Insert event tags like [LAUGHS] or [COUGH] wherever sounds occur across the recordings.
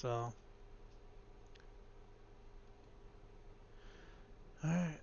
So. Alright.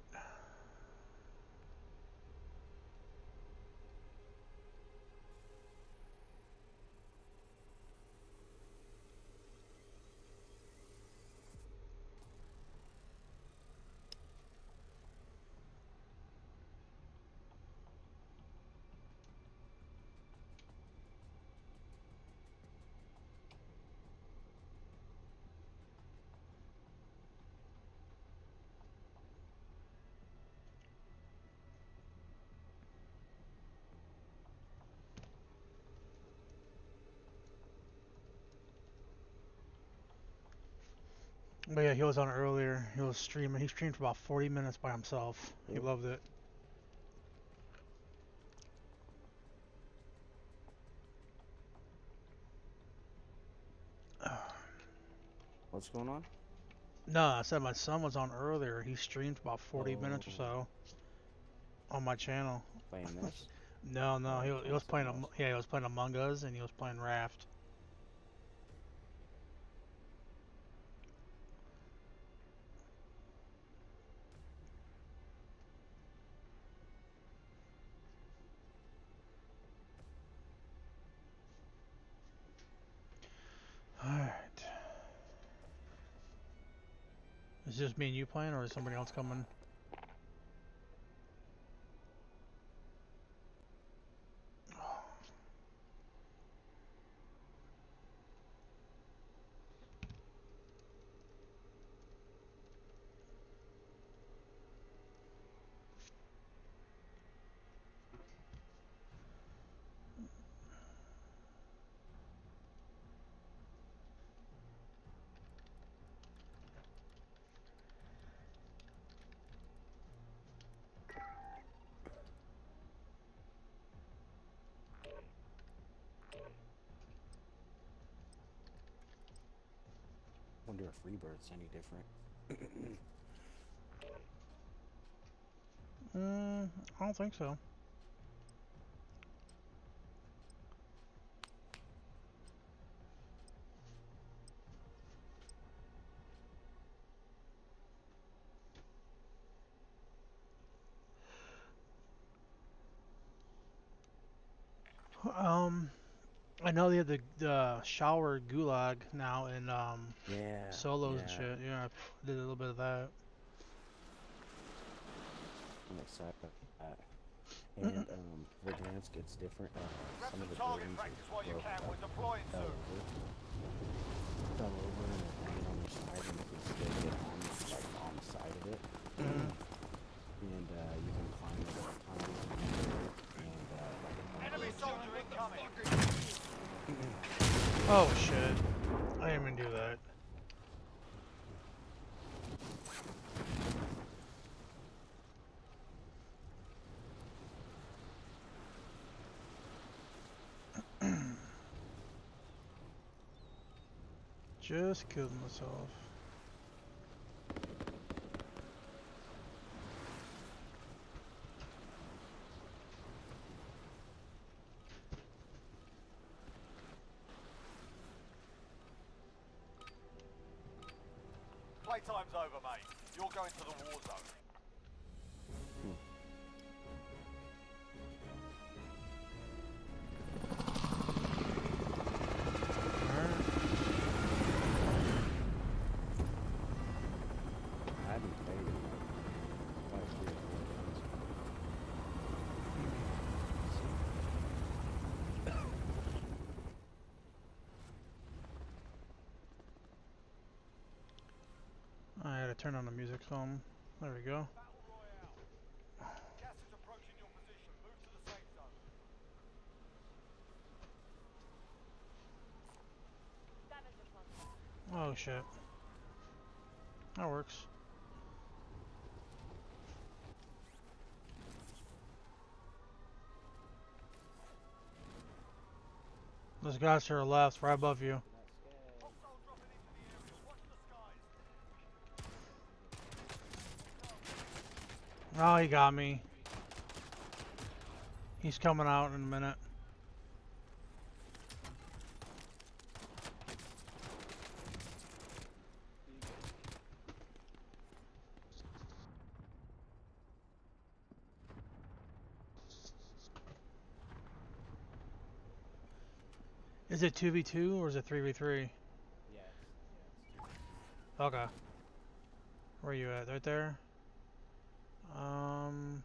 But yeah, he was on earlier. He was streaming. He streamed for about 40 minutes by himself. He loved it. [SIGHS] What's going on? No, I said my son was on earlier. He streamed for about 40 minutes or oh. so on my channel. Playing this? [LAUGHS] No, no, Oh, he, he was playing. Yeah, he was playing Among Us and he was playing Raft. Just me and you playing, or is somebody else coming? Wonder if Rebirth's any different. Mm, I don't think so. Um, I know they have the the shower gulag now in um yeah. solos and shit. Yeah, I did a little bit of that. I'm excited about that. And [LAUGHS] um, Verdansk gets different. Uh, some of the target buildings practice while you can. We're deploying fell soon. over, fell over and landed on their side, and you can still get on like on the side of it. and uh, you can climb it all the time. And uh, like it Enemy Oh shit. I didn't even do that. [CLEARS THROAT] Just killed myself. Over, mate. You're going to the war zone. Turn on the music some. There we go. Your. Oh shit. That works. Those guys to our left, right above you. Oh, he got me. He's coming out in a minute. Is it 2v2 or is it 3v3? Yeah, it's, yeah, it's Okay. Where are you at? Right there? Um.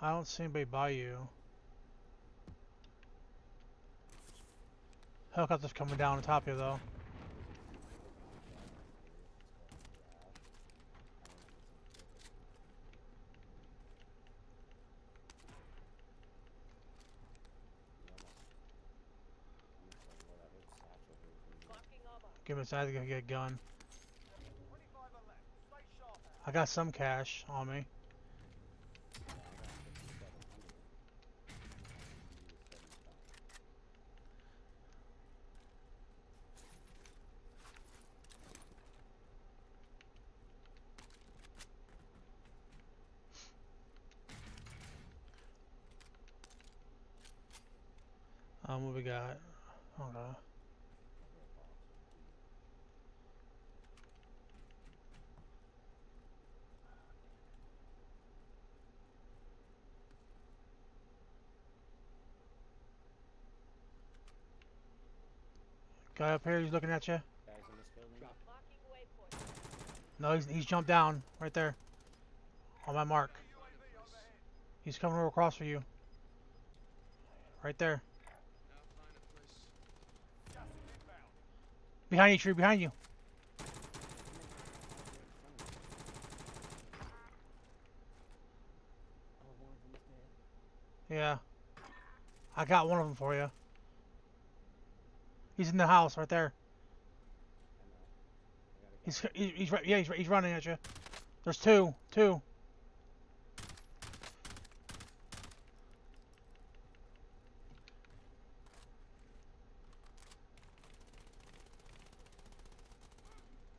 I don't see anybody by you. Helicopter's coming down on top of you though. Give a second to get a gun. 25 are left. Stay sharp out. I got some cash on me. Um, what we got? Okay. Guy up here, he's looking at you. Guys in this building? No, he's, he's jumped down right there. On my mark. He's coming over across for you. Right there. Gas is inbound. Behind you, tree, behind you. Oh, one of them is dead. Yeah. I got one of them for you. He's in the house right there. He's he's right. Yeah, he's he's running at you. There's two, two.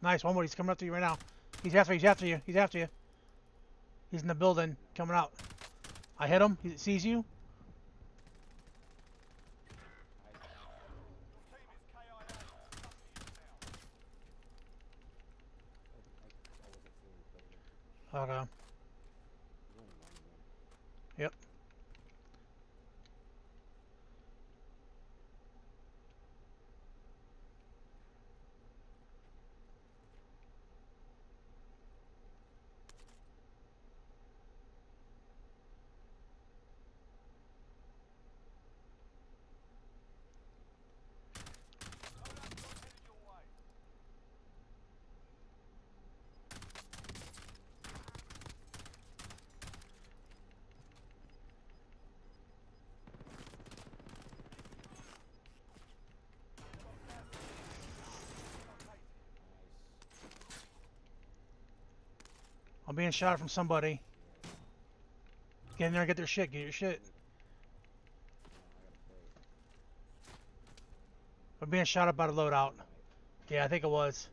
Nice, one more. He's coming up to you right now. He's after. He's after you. He's after you. He's in the building, coming out. I hit him. He sees you. Your team is KIA. Trusting you now. I, I, I wasn't feeling clear. Okay. There's only one of them. Yep. Loadout drop headed your way. I'm being shot from somebody. Get in there and get their shit. Get your shit. I'm being shot at by the loadout. Yeah, I think it was.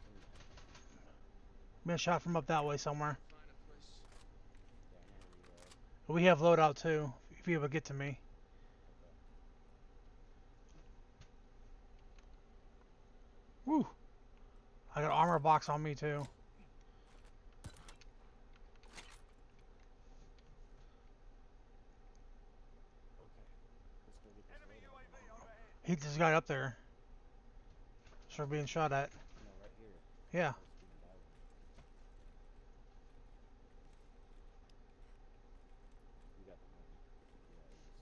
Being shot from up that way somewhere. We have loadout too, if you ever get to me. Woo! I got armor box on me too. He just got up there. Start being shot at. No, right. Yeah.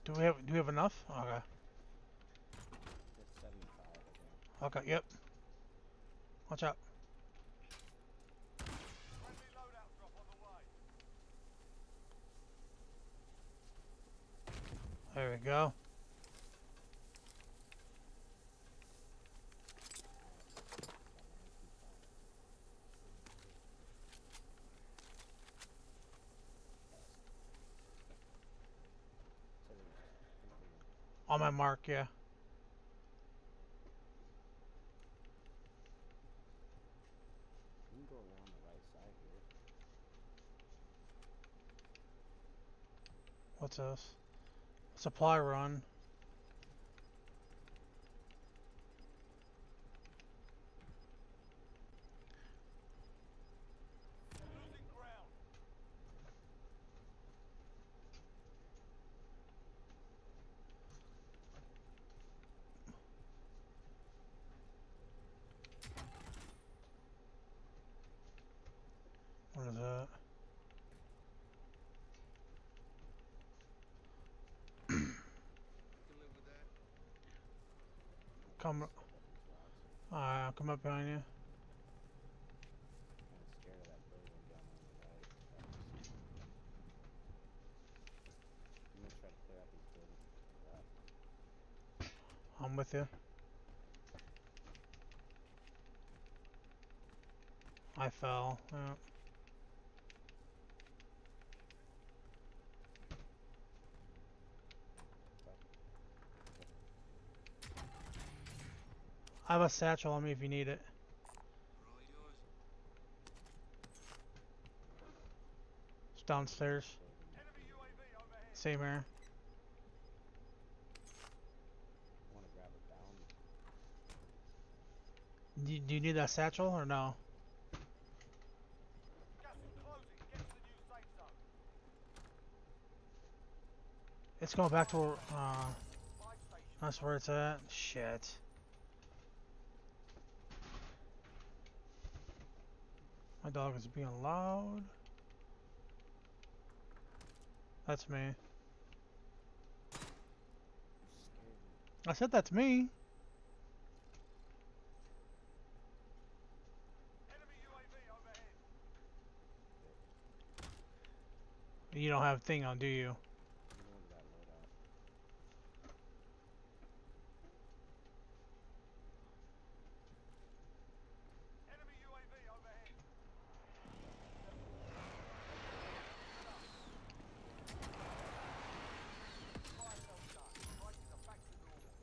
Do we have do we have enough? Okay. it's 75, I think. Okay, yep. Watch out. There we go. So there's, I think there's On my mark, yeah. What's this? Supply run. Losing ground. What is that? Come. Alright, uh, I'll come up behind you. I'm with you. I fell. Yeah. I have a satchel on me if you need it. It's downstairs. Same here. Do, you need that satchel or no? It's going back to where, uh, that's where it's at. Shit. My dog is being loud. That's me. I said that's me. You don't have thing on, do you? I'm going to that loadout. Enemy UAV overhead. Fire sale shut. Prices are back to normal.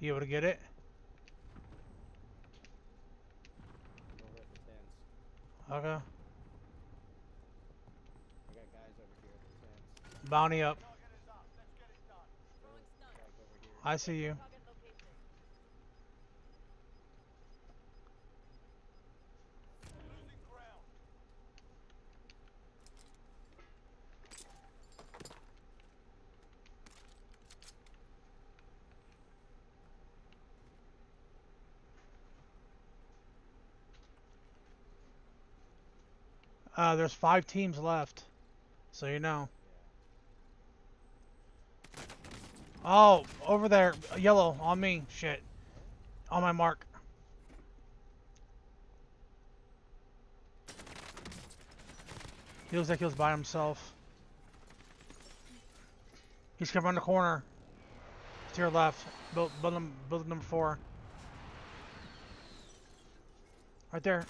You able to get it? Over at the tents. Okay. I got guys over here at the tents. Bounty up. Target is up. Let's get it done. Back over here. I see you. Uh, there's five teams left. So you know. Oh, over there. Yellow, on me. Shit. On my mark. He looks like he was by himself. He's coming around the corner. To your left. Build, building, building number four. Right there.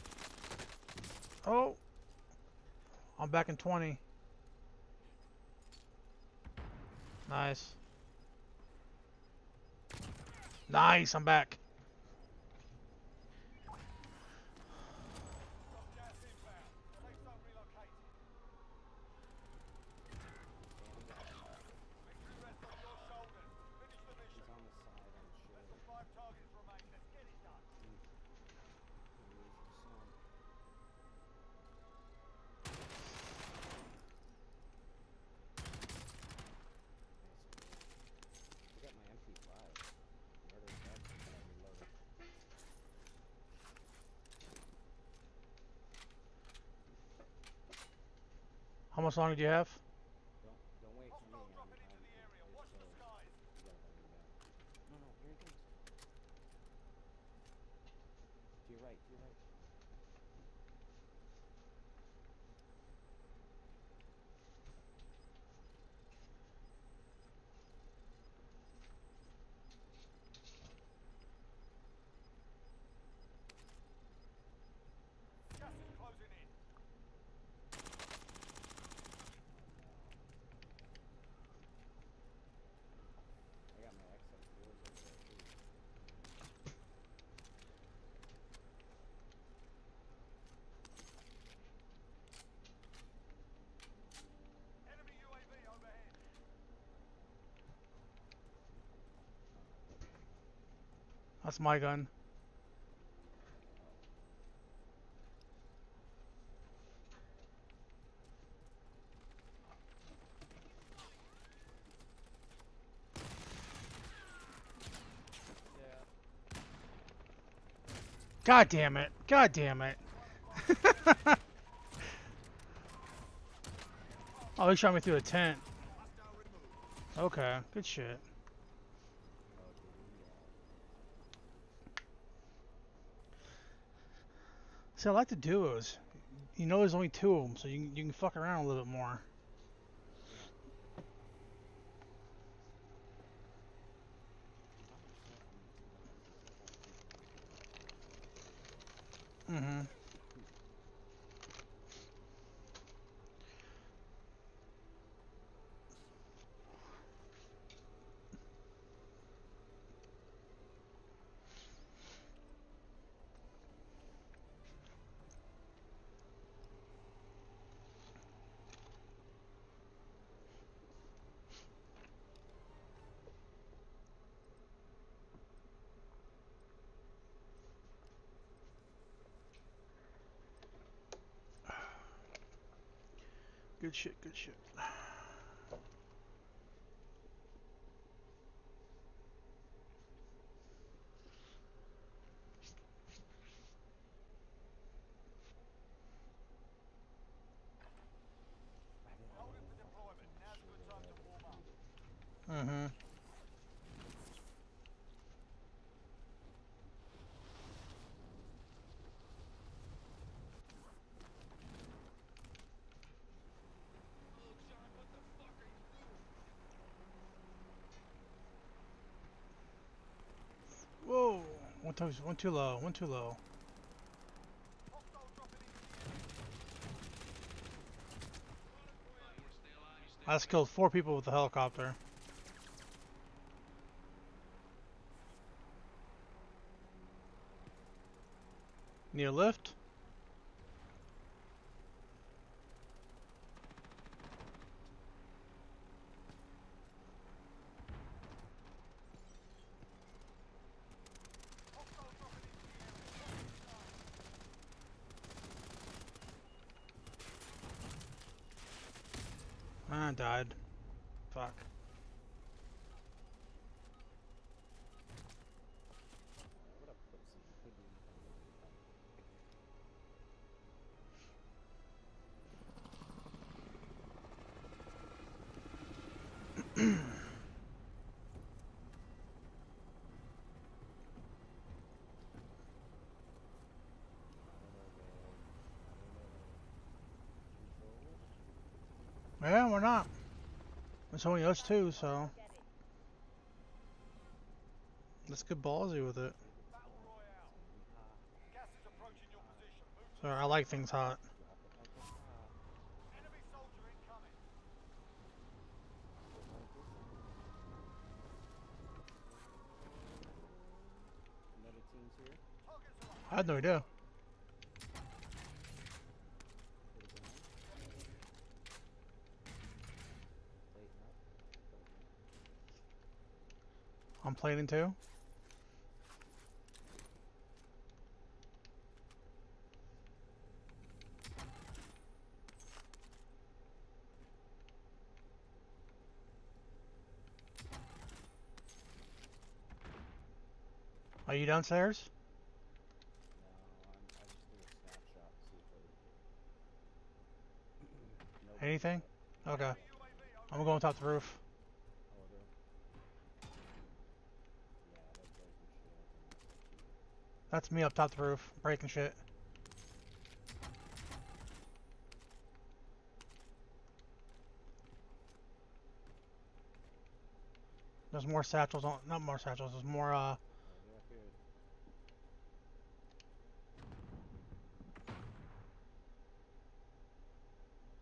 Oh! I'm back in 20. Nice. Nice, I'm back. Got gas inbound. Safe zone relocated. Victory rests on your shoulders. Finish the mission. He's on the side, I'm sure. Less than five targets remain. Let's get it done. Where's the sun? I got my MP5. Murder Jackson, but I reloaded. How much longer do you have? Don't don't wait for me. Hostile I'm dropping into I'm- the area. it's Watch the closed. skies. You gotta hold him down. No, no, here he comes. To your right, to your right. Gas is closing in. I got my XM4s over there too. Enemy UAV overhead. That's my gun. God damn it. God damn it. [LAUGHS] oh, he shot me through a tent. Okay, good shit. Oh, dude, yeah. See, I like the duos. You know there's only two of them, so you can, you can fuck around a little bit more. Mm-hmm. Good shit, good shit. Holding for deployment. Now's a good time to warm up. Mm-hmm. Whoa! One too, one too low, one too low. I just killed four people with the helicopter. Near lift? we're not. It's only us two, so. Let's get ballsy with it. Sorry, I like things hot. I had no idea. I'm plating too. Are you downstairs? Anything? Okay. I'm going to top the roof. That's me up top the roof, breaking shit. There's more satchels on, not more satchels, there's more, uh,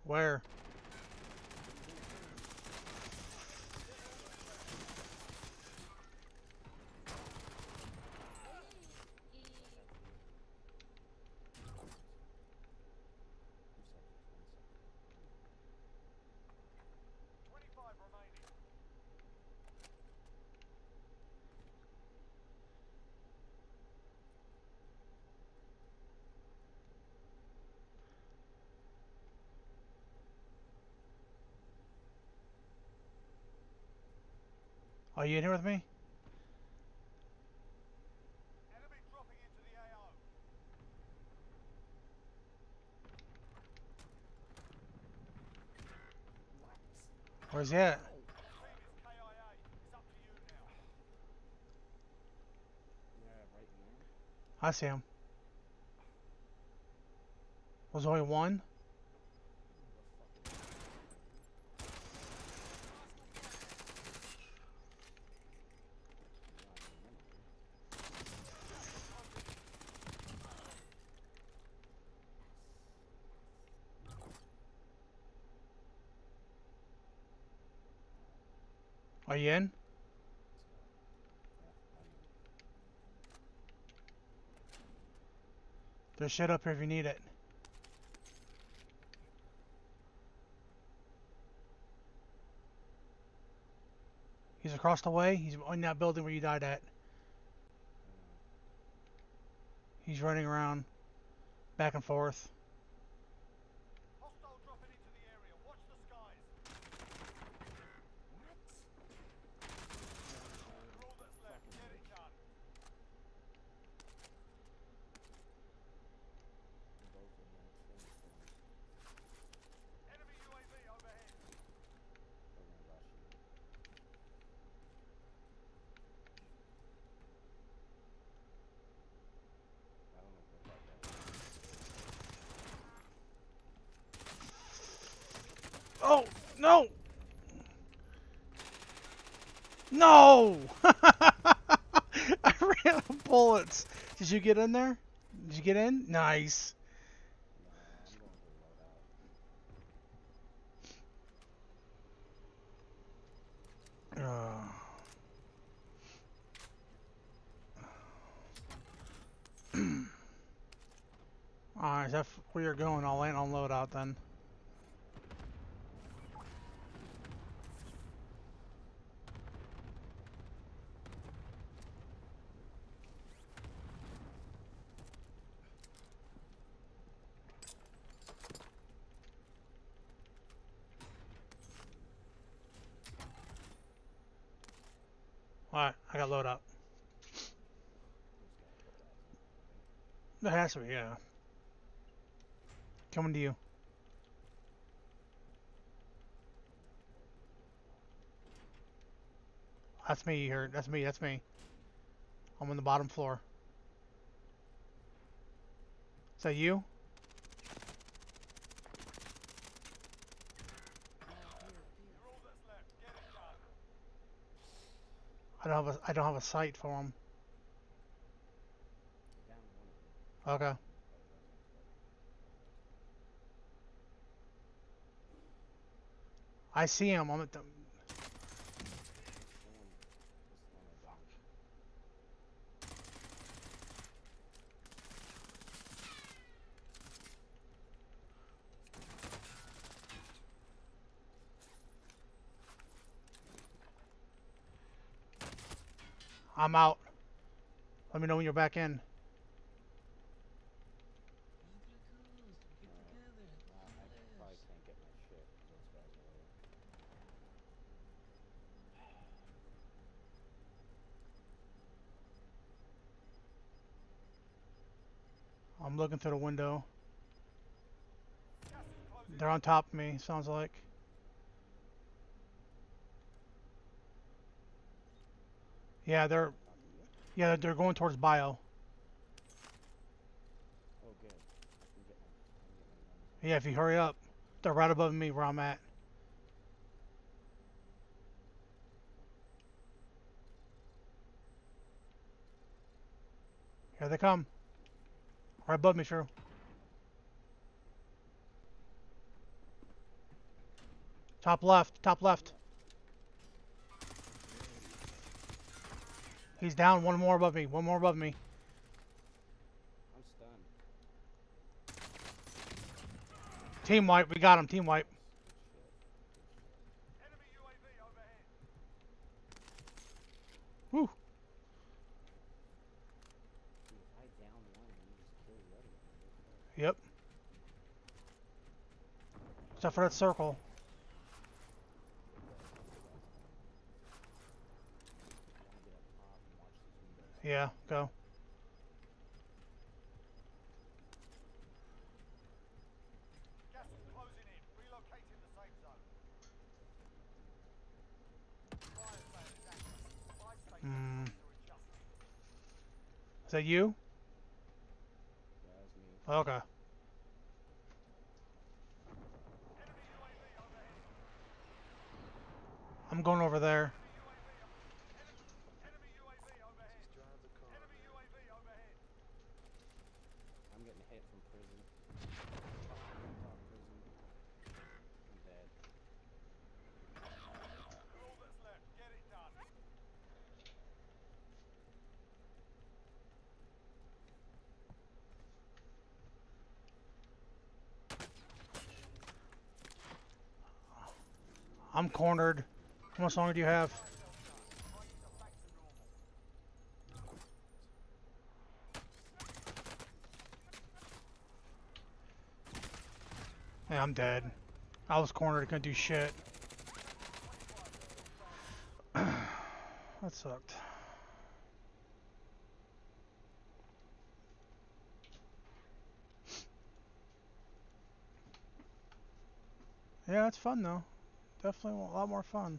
where? Are you in here with me? Enemy dropping into the AO. Where's he at? I see him. Was only one? Are you in? There's shit up here if you need it. He's across the way. He's in that building where you died at. He's running around back and forth. Hostile dropping into the area. Watch the skies. You're all that's left. Get it done. Enemy UAV overhead. Oh, no! No! I ran out of bullets. Did you get in there? Did you get in? Nice. Uh. [CLEARS THROAT] Alright, that's where you're going. I'll land on loadout then. Alright, I got load up. That has to be, yeah. Coming to you. That's me, heard. That's me, that's me. I'm on the bottom floor. Is that you? You're all that's left. Get it done. I don't have a I don't have a sight for him. Okay. I see him. I'm at the. I'm out. Let me know when you're back in. I'm looking through the window. They're on top of me, sounds like. Yeah, they're yeah, they're going towards bio. Yeah, if you hurry up. They're right above me where I'm at. Here they come. Right above me, Drew. Top left, top left. He's down, one more above me, one more above me. I'm stunned. Team wipe, we got him, team wipe. Good. Enemy UAV overhead. Woo. Dude, if I down one and you just kill the other one, you're fucked. Yep. Except for that circle. I wanna get up top and watch these windows. Yeah, go. Gas is closing in. Relocating the safe zone. Fire sale is active. Buy station Hmm. Costs go. adjusted. Is that you? Yeah. Okay. I'm going over there. Enemy UAV overhead. Enemy UAV overhead. I'm getting hit from prison. Top, top prison. I'm dead. You're all that's left. Get it done. I'm cornered. How much longer do you have? Yeah, I'm dead. I was cornered, couldn't do shit. [SIGHS] that sucked. Yeah, it's fun though. Definitely a lot more fun.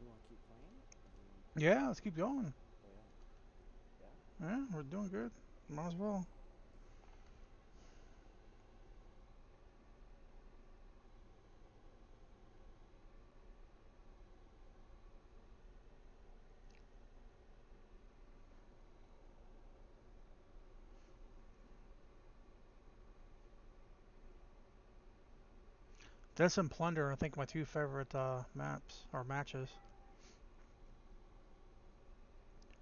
You wanna keep playing? Or do you wanna Yeah, let's keep going. Oh, play out? Yeah, we're doing good. Might as well. This and Plunder, I think my two favorite uh, maps or matches.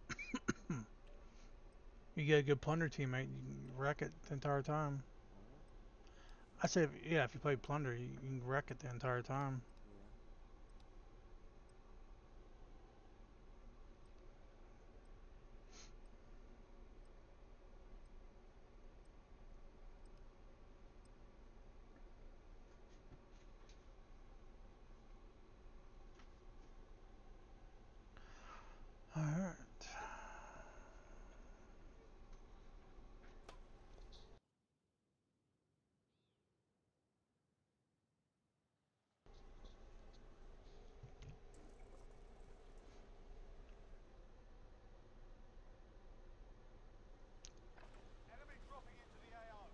[COUGHS] you get a good Plunder teammate, you can wreck it the entire time. I say, yeah, if you play Plunder, you, you can wreck it the entire time. Yeah. Alright. Enemy dropping into the AO.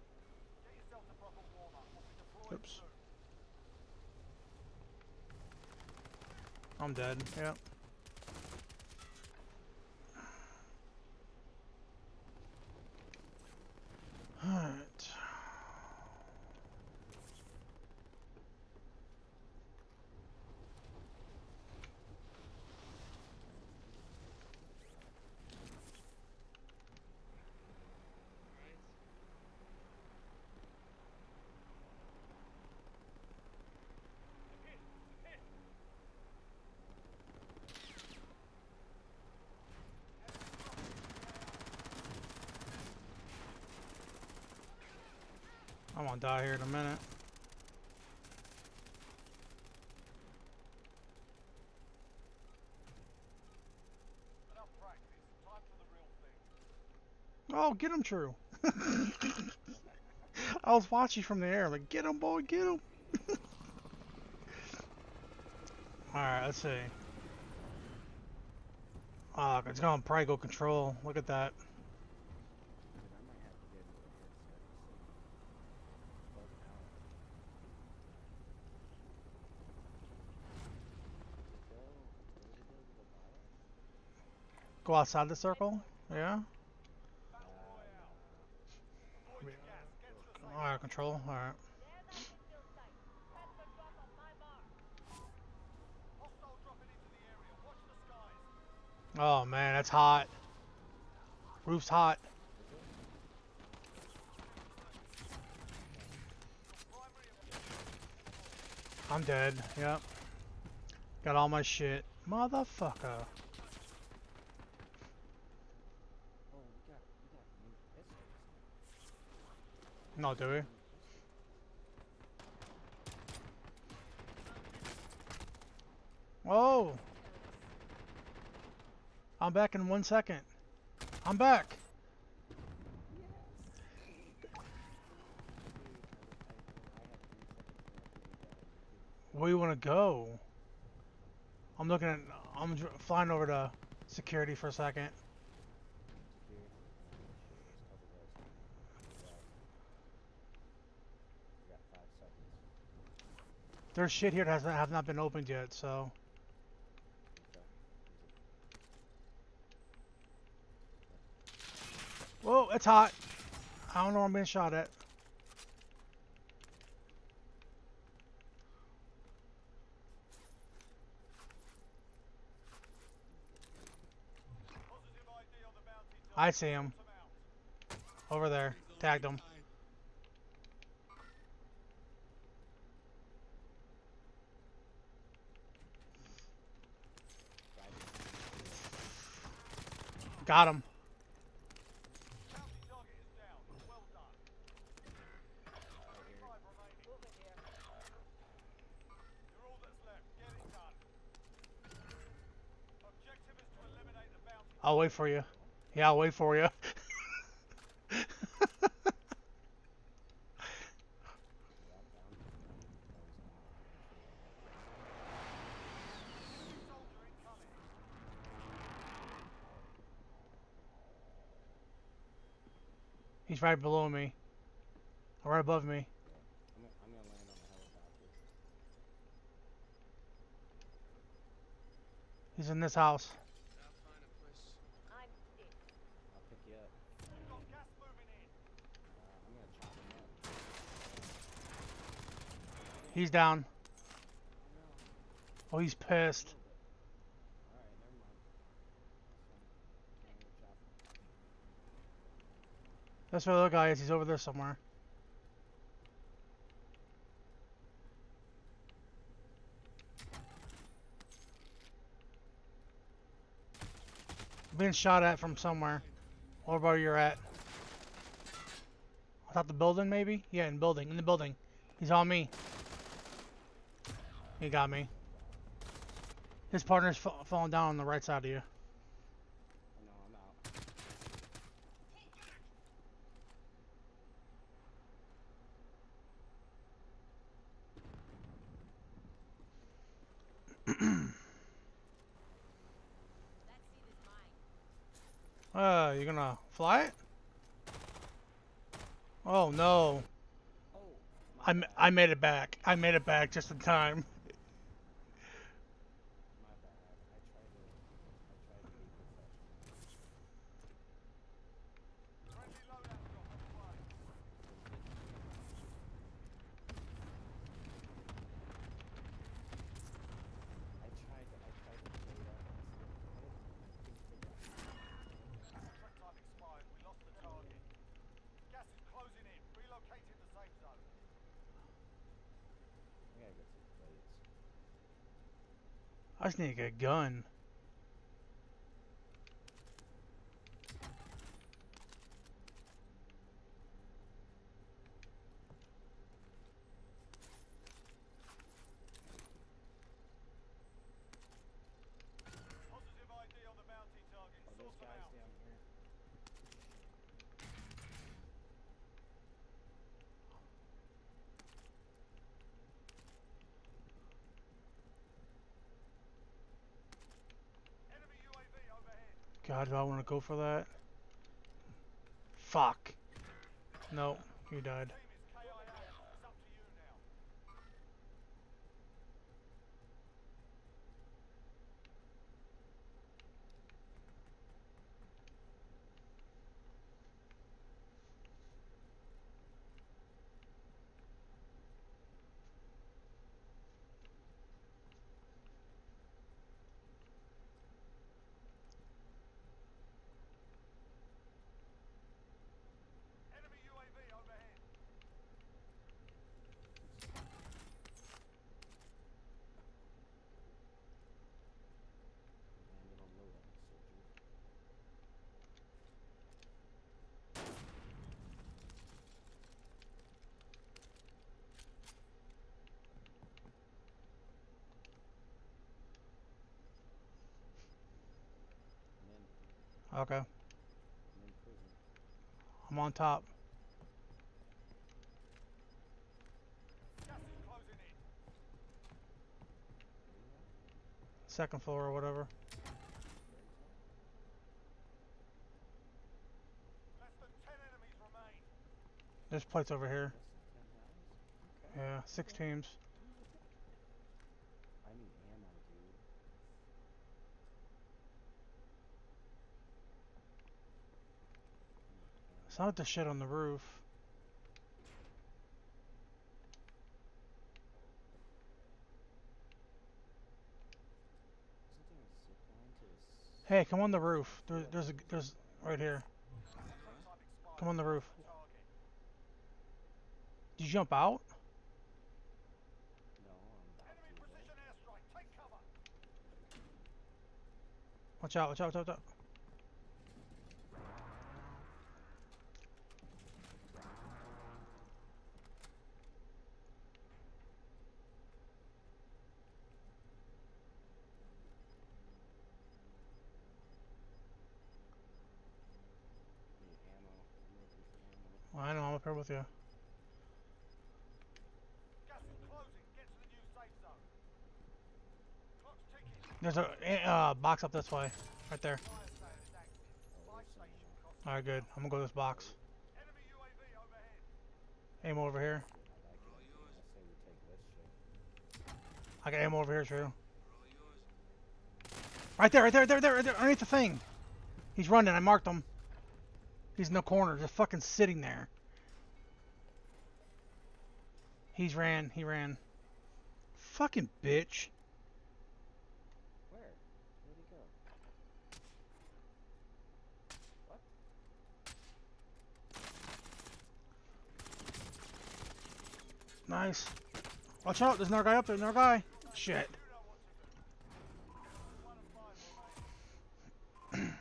Get yourself to proper warm-up. We'll be deploying Oops. soon. Dead. Yep. Gonna die here in a minute. Oh, get him, True. [LAUGHS] I was watching from the air, like, get him, boy, get him. [LAUGHS] Alright, let's see. Ah, it's gonna probably go control. Look at that. Dude, I might have to get into a headset. This thing bugging out. Did it go? Where did it go? Did it buy it? Go outside the circle. Yeah. Alright, control. Alright. Oh man, that's hot. Roof's hot. I'm dead. Yep. Got all my shit. Motherfucker. Oh, we got, we got new pistols. No, do we? Whoa! I'm back in one second. I'm back. Where do you want to go? I'm looking at. I'm flying over to security for a second. There's shit here that has not, have not been opened yet, so. Whoa, it's hot. I don't know where I'm being shot at. I see him. Over there. Tagged him. Got him. Bounty target is down. Well done. 25 remaining. You're all that's left. Get it done. Objective is to eliminate the bounty. I'll wait for you. Yeah, I'll wait for you. Right below me. Or right above me. I'm gonna, I'm gonna land on the helicopter. He's in this house. He's down. Oh, he's pissed. no. Alright, never mind. That's fine. Can't even chop him. That's where the other guy is. He's over there somewhere. Being shot at from somewhere. Over where you're at. I thought the building, maybe? Yeah, in building. In the building. He's on me. He got me. His partner's fa falling down on the right side of you. Oh no, I'm out. Uh, you gonna fly it? Oh no. Oh, I, I, I made it back. I made it back just in time. my bad. I tried to, I tried to be professional. Friendly loadout drop on the way. I tried to, I tried to play it up and see if it hit, and I think they got Contract time expired. We lost the target. Gas is closing in. Relocating the safe zone. I gotta get some plates. Just need a gun. God, I want to go for that? Fuck. No, you died. Team is KIA. It's up to you now. Enemy UAV overhead. Landed on low end, soldier. I'm in. Okay, I'm on top. Second floor or whatever. Less than 10 enemies remain. There's plates over here. Less than 10 rounds? Okay. Yeah, six teams. I need ammo, dude. I need It's not the shit on the roof. Isn't there a zip line to this? Hey, come on the roof. There, there's a, there's right here. Come on the roof. Did you jump out? No, I'm about Enemy to. though. precision airstrike. Take cover. Watch out! Watch out! Watch out! Watch out. Need ammo. I'm looking for ammo. I know. I'm up here with you. Gas is closing. Get to the new safe zone. Clock's ticking. There's a eh, uh, box up this way, right there. Fire sale is active. Oh, Buy there's some station ammo. costs. All right, good. I'm gonna go to this box. Aim over here. I got ammo over here too. Right there, right there, there, there, there, underneath the thing. He's running. I marked him. He's in the corner, just fucking sitting there. He's ran. He ran. Fucking bitch. Where? Where'd he go? What? Nice. Watch out. There's another guy up there. Another guy. Shit. You know what to do. One and five remain.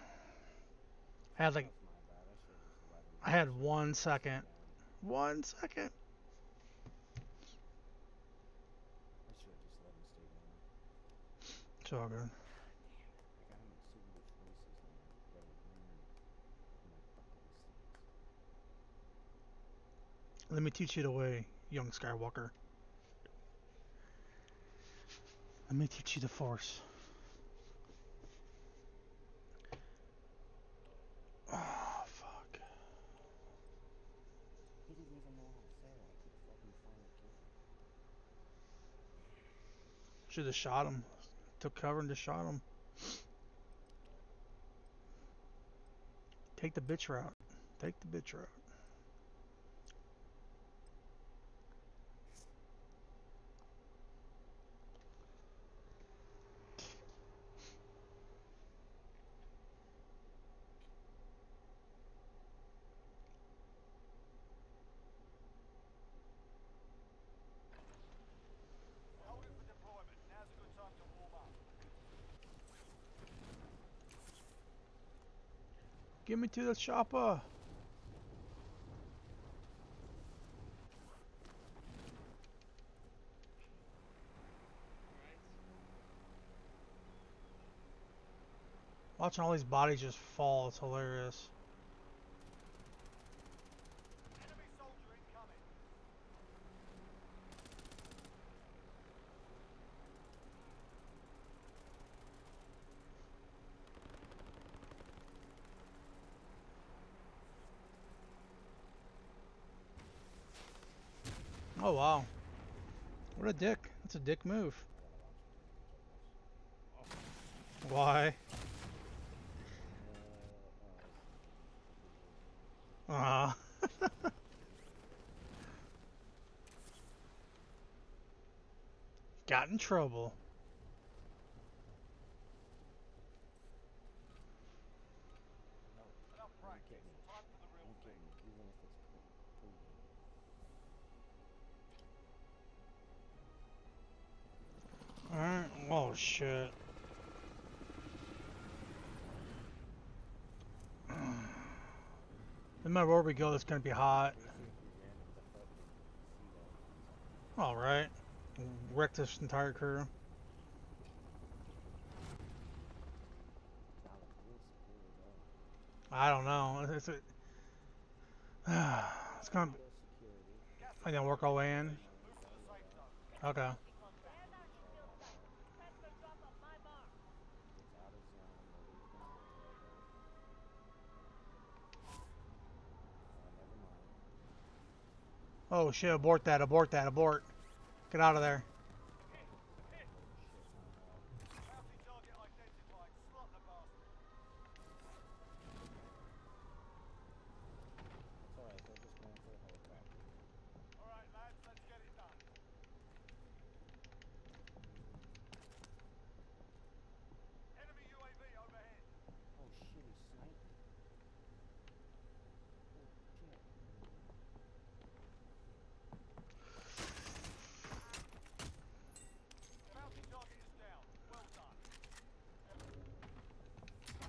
I had like, That's my bad. I should have just let him. I had one second. One second. I should have just let him stay down. It's all good. I got him in so many choices now. Gotta learn fucking mistakes. Let me teach you the way, young Skywalker. Let me teach you the Force. Oh, fuck. He didn't even know how to say. I could fucking. Should have shot him. Took cover and just shot him. Take the bitch route. Take the bitch route. Hold it for deployment. Now's a good time to warm up. Get me to the chopper. Watching all these bodies just fall, it's hilarious. Enemy soldier incoming. Oh wow. What a dick. That's a dick move. Why? Ah. [LAUGHS] Got in trouble. Enough practice. Time for the real Don't get thing. me, even if it's clean. clean. Alright. Oh shit. No matter where we go, it's gonna be hot. Alright. Wreck this entire crew. going? I don't know. It's, [SIGHS] it's, gonna. I gotta work our way in. To. Okay. It's out of zone. Nobody's gonna know Uh, never mind. Oh shit! Abort that! Abort that! Abort! Get out of there! Bounty target identified. Slot the bastard. It's alright, they're just going for a helicopter. All right, lads, let's get it done. Enemy UAV overhead. Oh shit, he sniped me. Oh shit. Bounty target is down. Well done. Team wipe. It's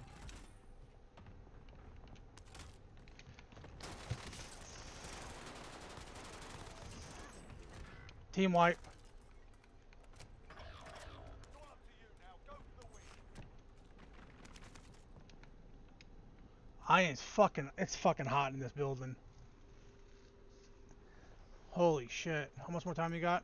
all up to you now. Go for the win. I it's fucking. It's fucking hot in this building. Holy shit! How much more time you got?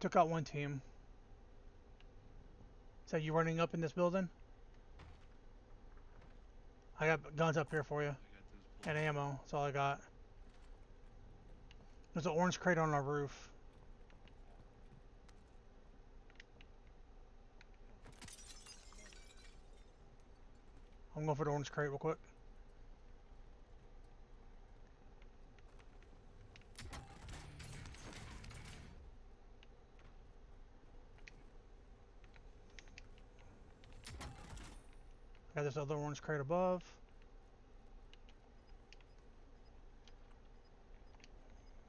Took out one team. So you running up in this building? I got guns up here for you. And ammo. That's all I got. There's an orange crate on our roof. I'm going for the orange crate real quick. Got this other orange crate above.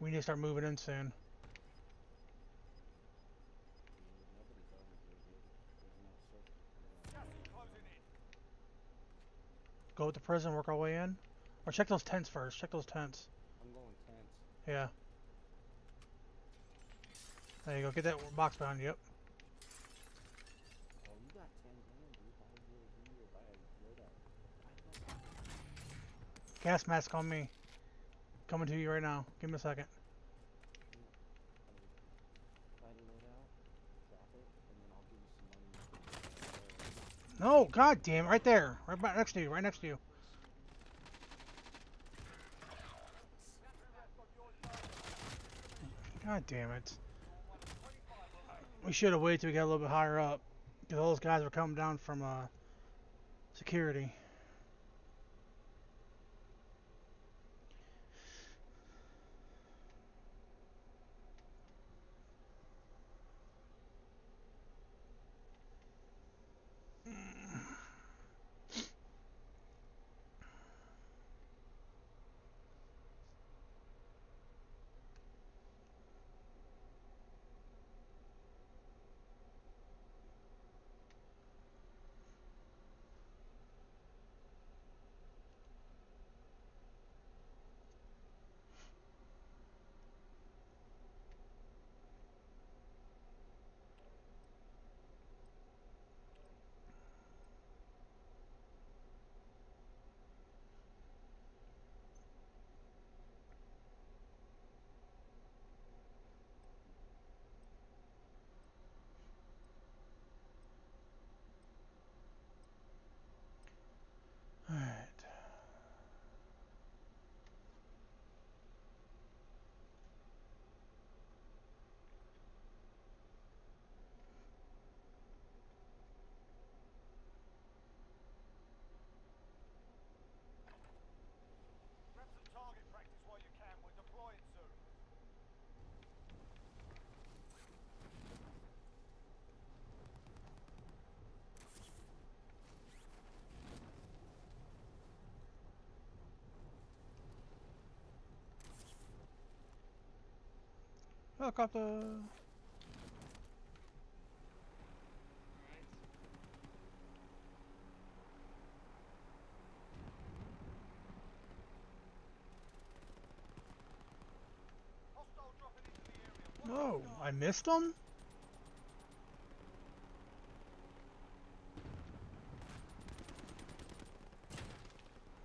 We need to start moving in soon. Dude, nobody's over here, dude. There's no circle. Gas is closing in. Go with the prison, work our way in. Or check those tents first. Check those tents. I'm going tense. Yeah. There you go. Get that box behind you. Yep. Oh, you got 10 grand, dude. Buy a UAV or buy a loadout. I don't Gas mask on me. Coming to you right now. Give me a second. No, god damn, right there. Right next to you, right next to you. God damn it. We should have waited till we got a little bit higher up. Because all those guys were coming down from uh, security. Helicopter! No, I missed them?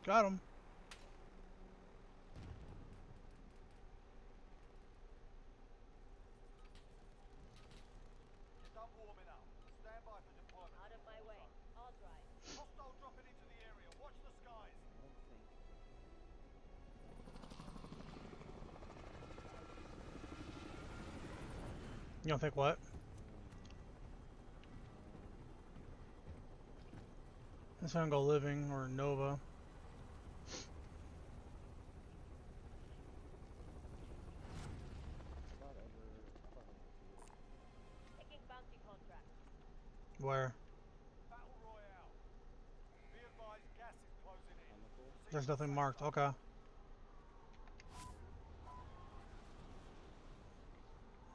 Got him. don't think what? That's not gonna go living or Nova. Where? There's nothing marked. Okay.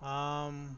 Um...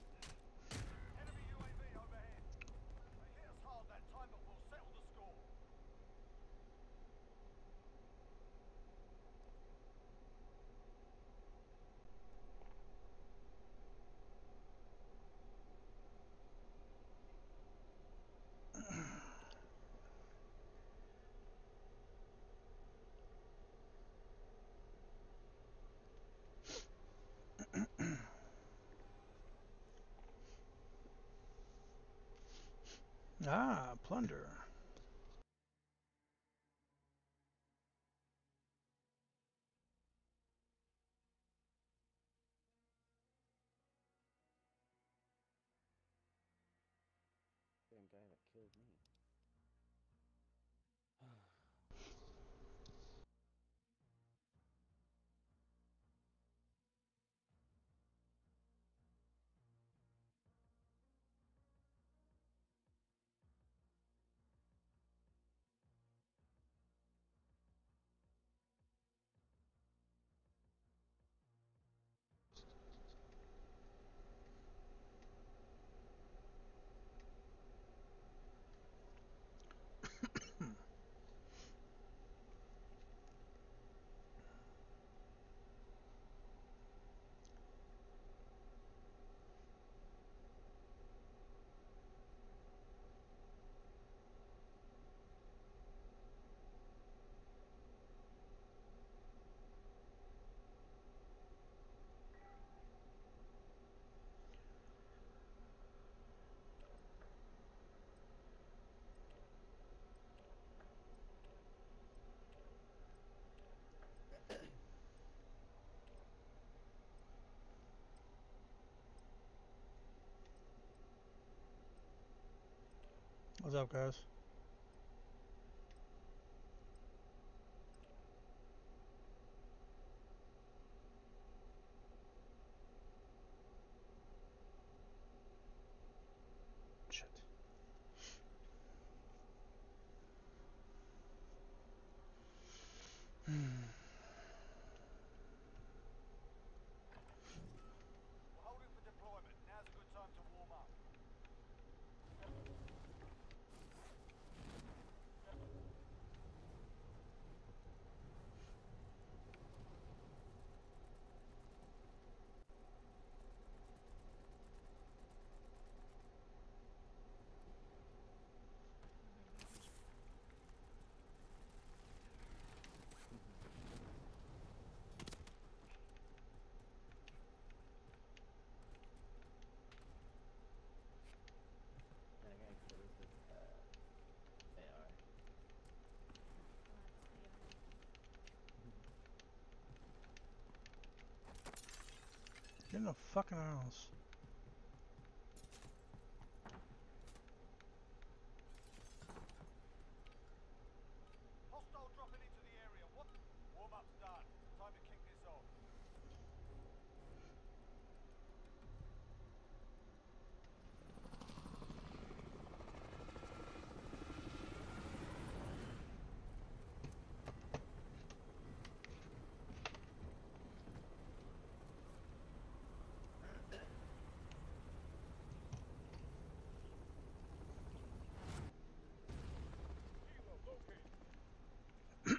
plunder. What's up, guys? in the fucking house.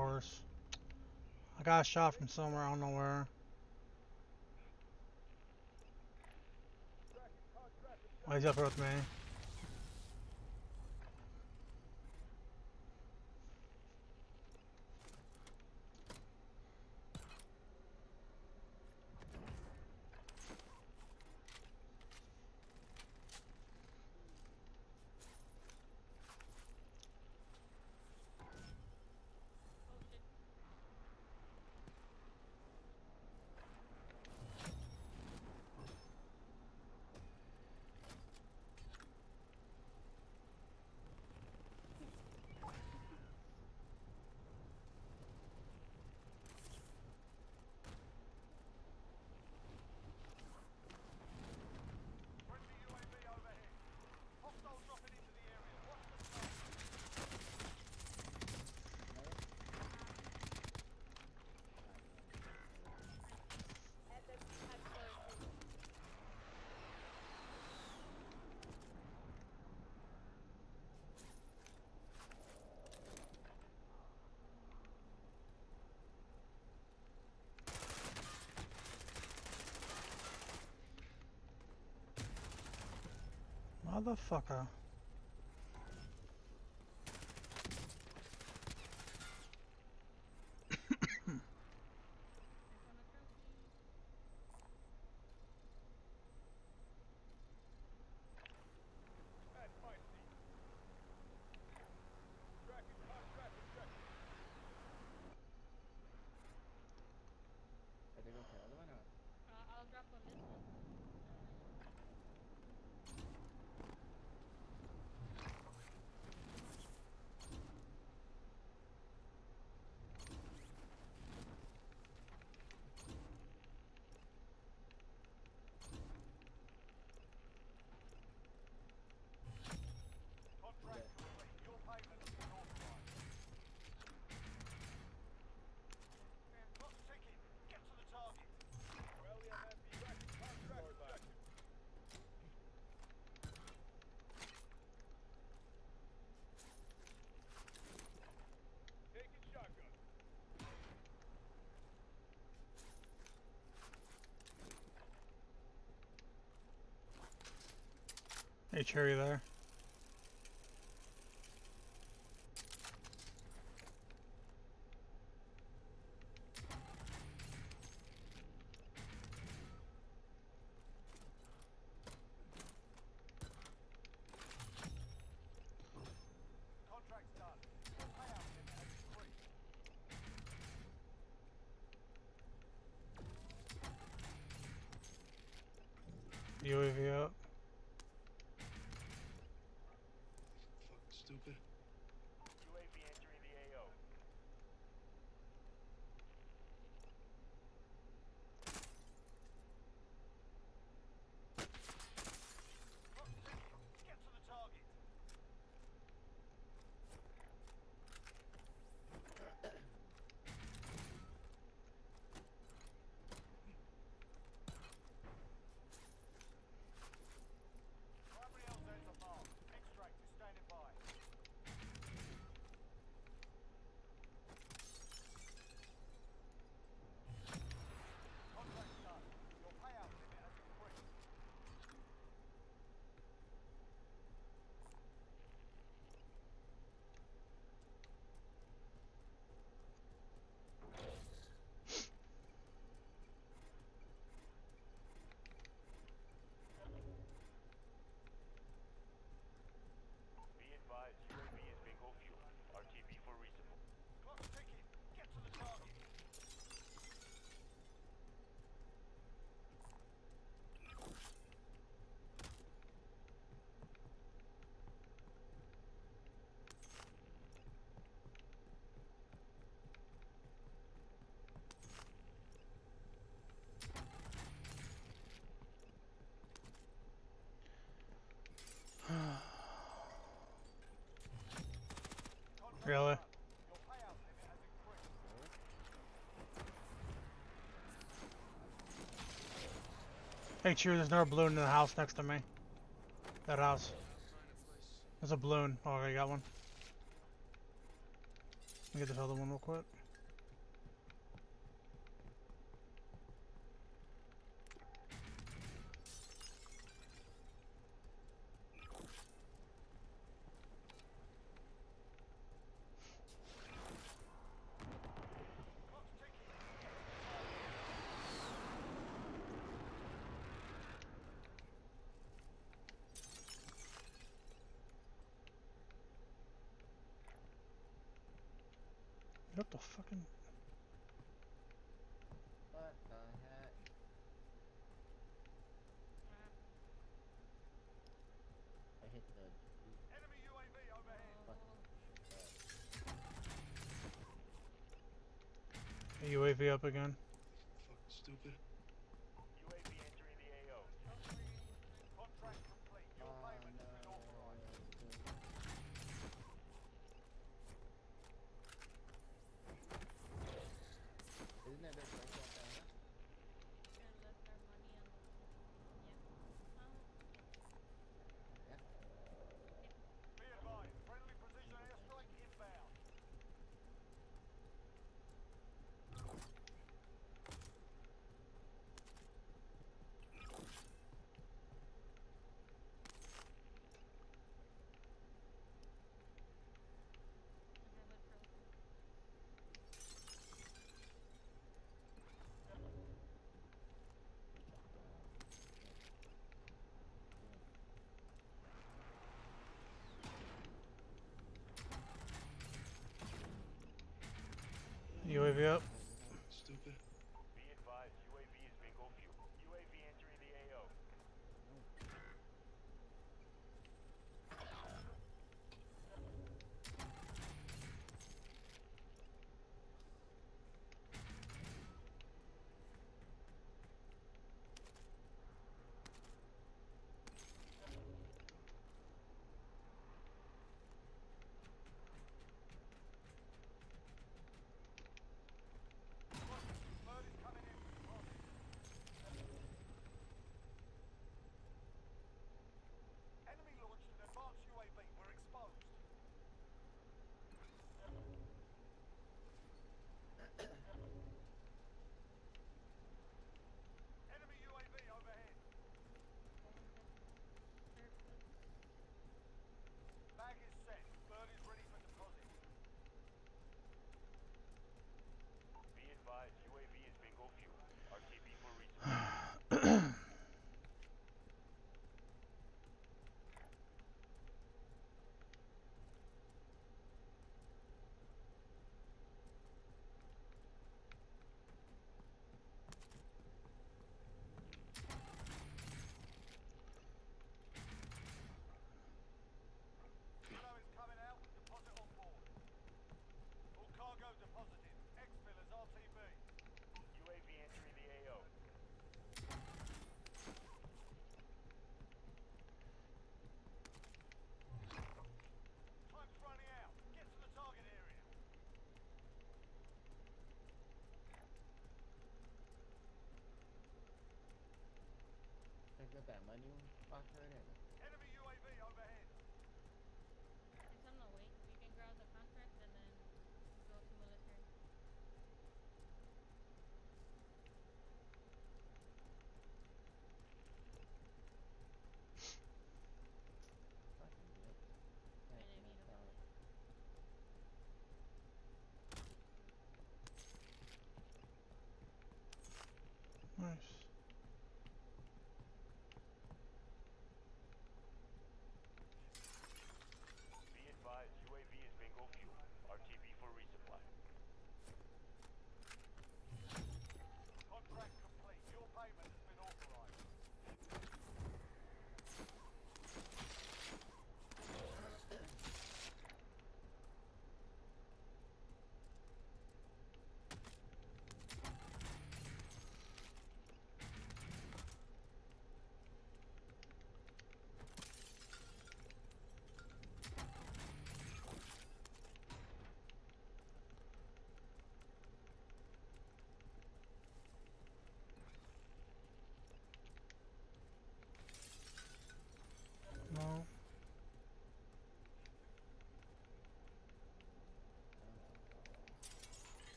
course. I got a shot from somewhere, I don't know where. Oh, he's up with me. Motherfucker. Hey, Cherry there. stupid. really? Hey, Chew, there's no balloon in the house next to me. That house. There's a balloon. Oh, I got one. Let me get this other one real quick. UAV up again. Fucking stupid. UAV entering the AO. Contract complete. Your has been authorized. Isn't that Yep.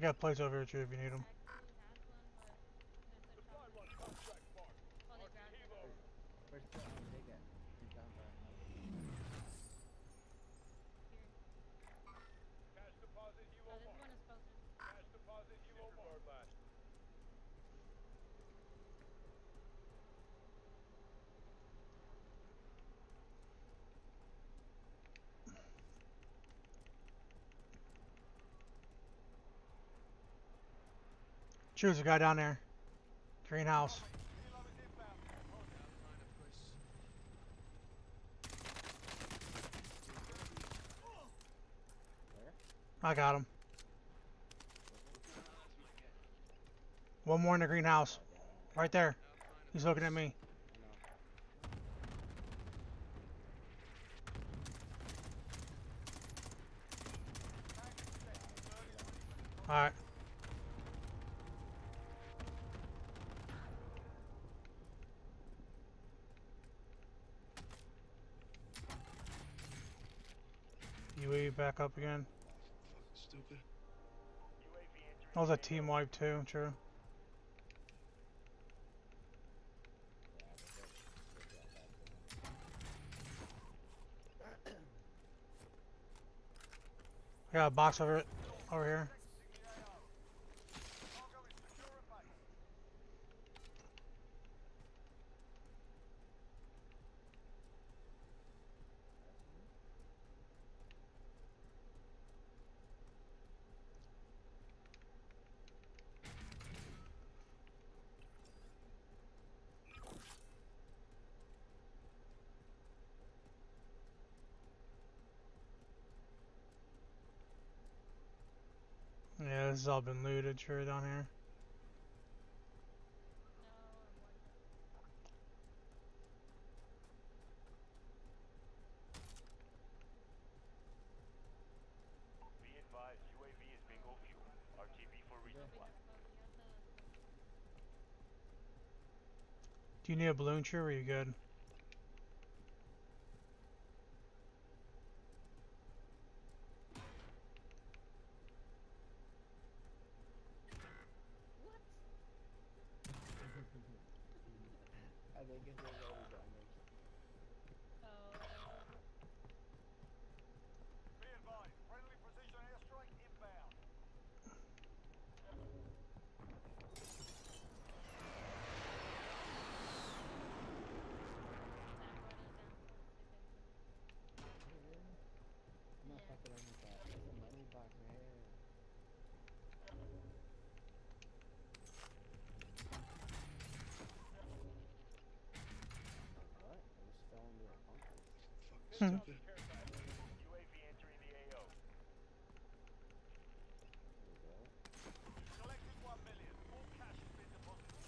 I got plates over here too if you need them. Actually has one, but there's a chopper. Oh, they grabbed it. Where's the um, big at? He's down by. Here. Cash deposit you Oh, on this mark. one is closer. Cash deposit you on mark. last. Choose a guy down there. Greenhouse. I got him. One more in the greenhouse. Right there. He's looking at me. Alright. UAV back up again. Stupid. That was a team wipe too, true. I got a box over it over here. This has all been looted, true, down here. Do you need a balloon tree or are you good? I think it's already damaged. Oh, Be advised, friendly precision airstrike inbound. I'm not Yeah. fucking with that. There's a money box right here. What? I just fell into a bunker. Fucking Hmm. stupid. UAV entering the AO. There we go. Collected 1 million. All cash has been deposited.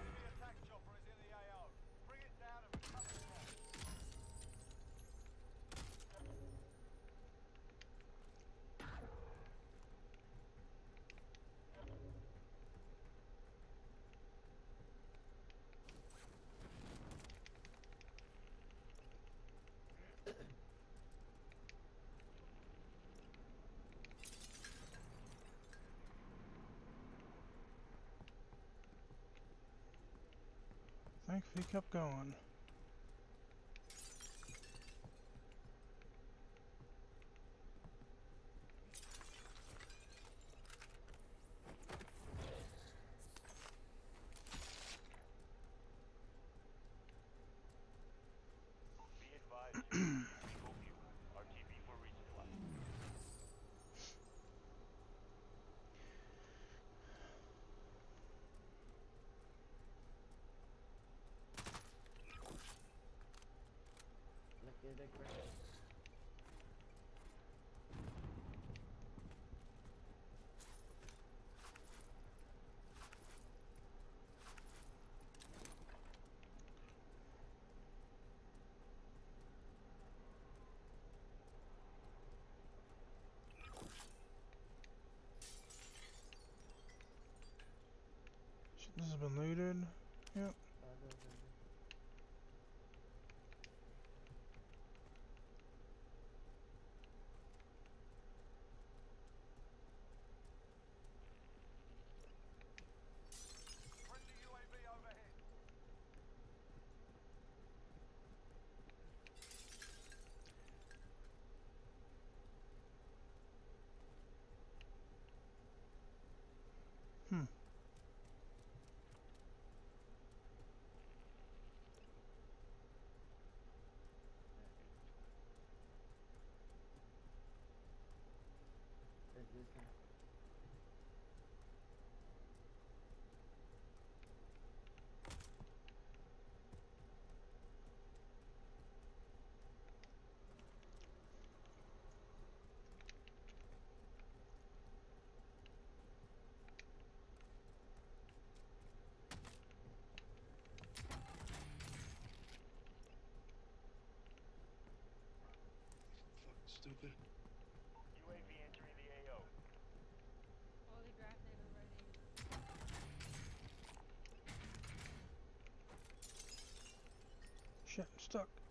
Enemy attack chopper is in the AO. Bring it down and cut it off. Thankfully kept going. This has been looted. Uh, the- the- the- Friendly UAV overhead. Hmm. There's this one. Fucking stupid. UAV entering the AO. Oh, they drafted already. Shit, I'm stuck.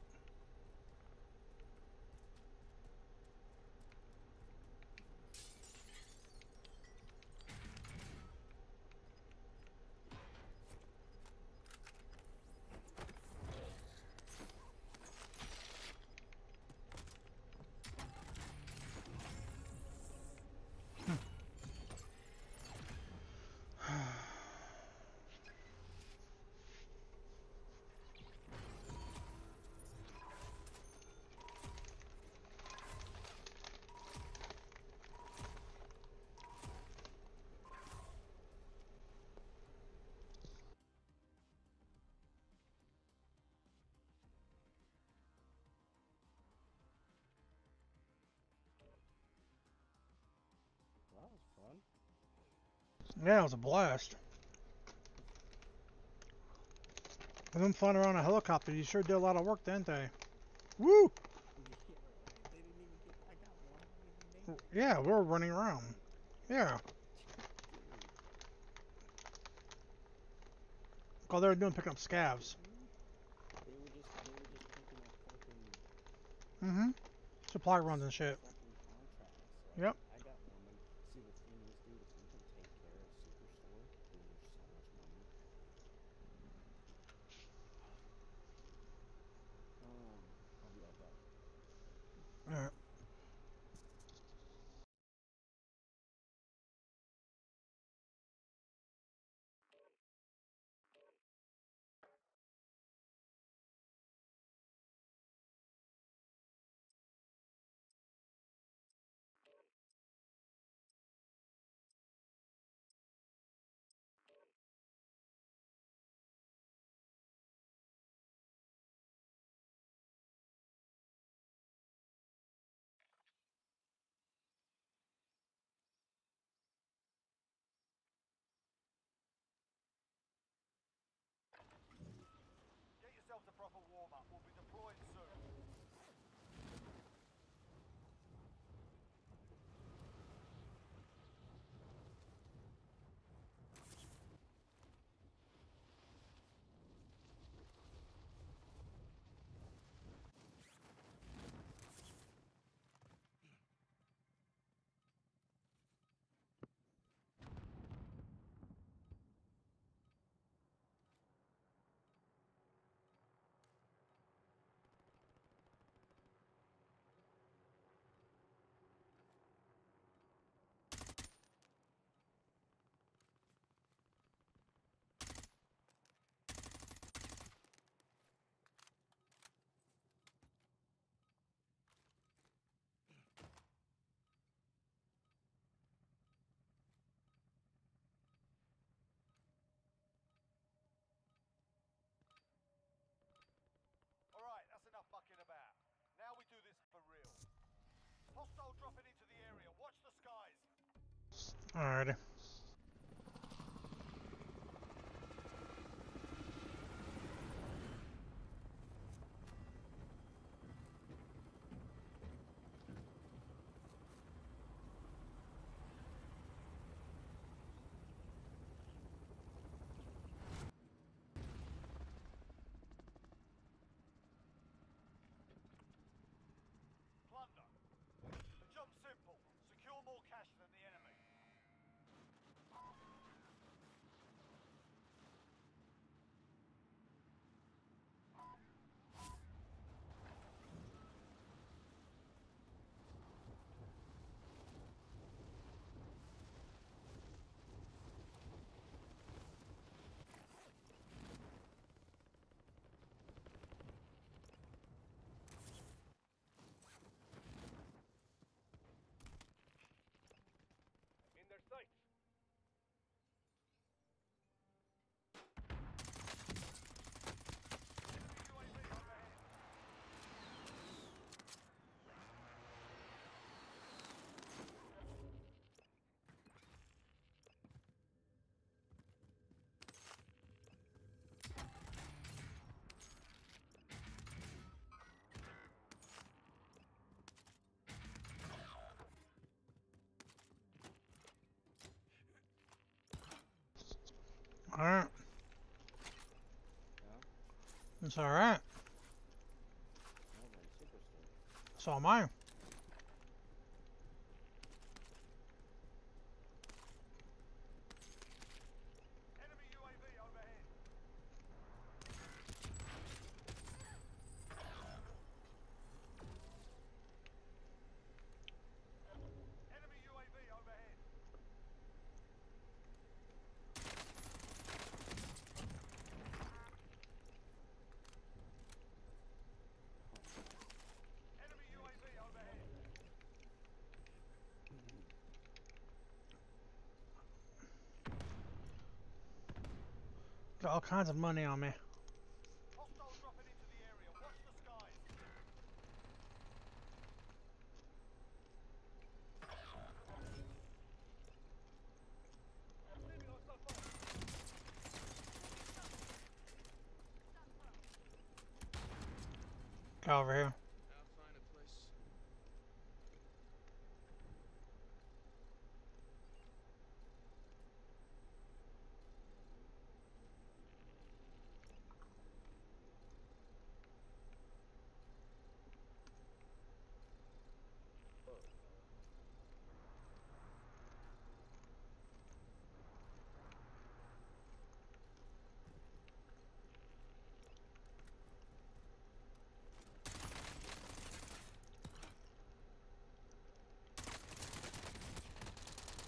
Yeah, it was a blast. And them flying around a helicopter, you sure did a lot of work, didn't they? Woo! Yeah, we were running around. Yeah. All they were doing picking up scavs. Mm-hmm. Supply runs and shit. Alrighty. Alright. It's alright. No, we're in Superstore. So am I. Enemy UAV overhead. Enemy UAV overhead. Enemy UAV overhead. Got all kinds of money on me. Hostiles dropping into the area. Watch the skies. Leaving on so far. Go over here. I'll find a place.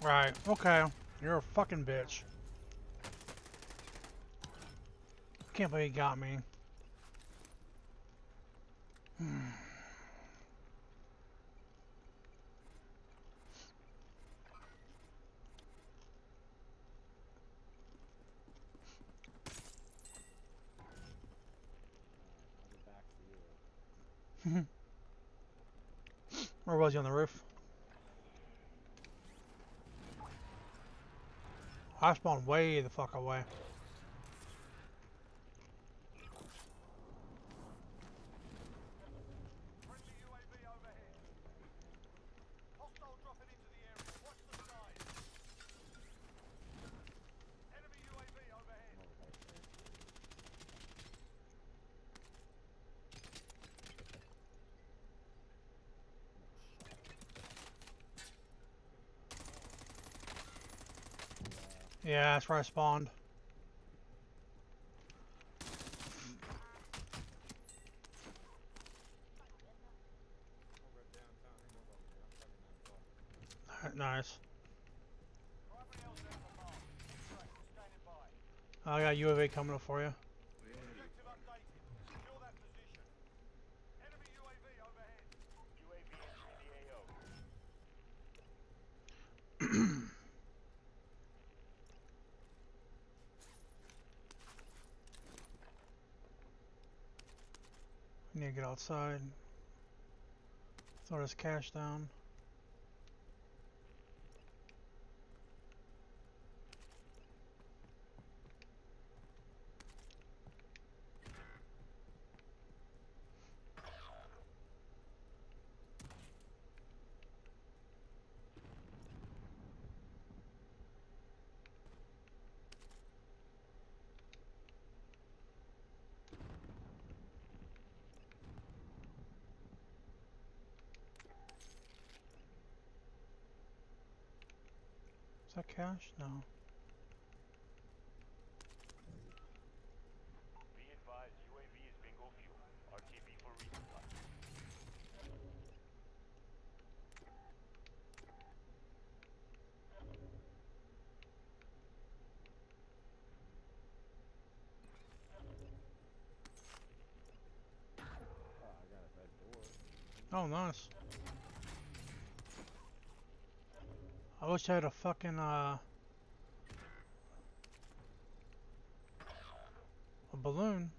Right, okay. You're a fucking bitch. Can't believe he got me. Alright, I'll get back to you. Where was he on the roof? I spawned way the fuck away. Friendly UAV overhead. Hostile dropping into the area. Watch the skies. Enemy UAV overhead. I'm over there, sir. Yeah. That's where I spawned. Nice. I got UAV coming up for you. Objective updated. Secure that position. Enemy UAV overhead. UAV entering the AO. I need to get outside. Throw this cash down. Cash? No. Be advised, UAV is bingo fuel. RTB for resupply. Oh, I got a red door. Oh, nice. I wish I had a fucking, uh... A balloon.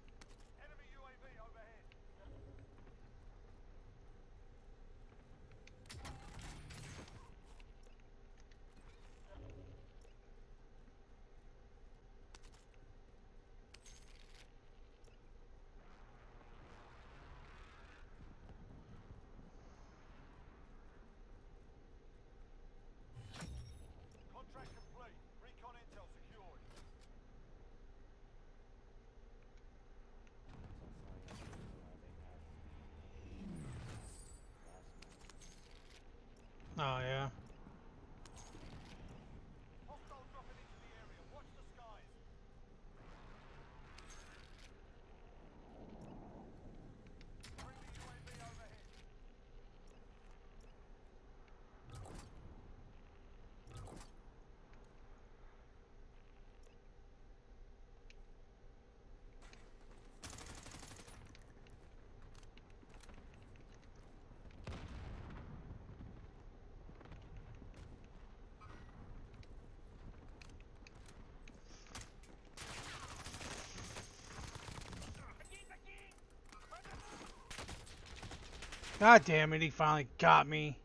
God damn it, he finally got me.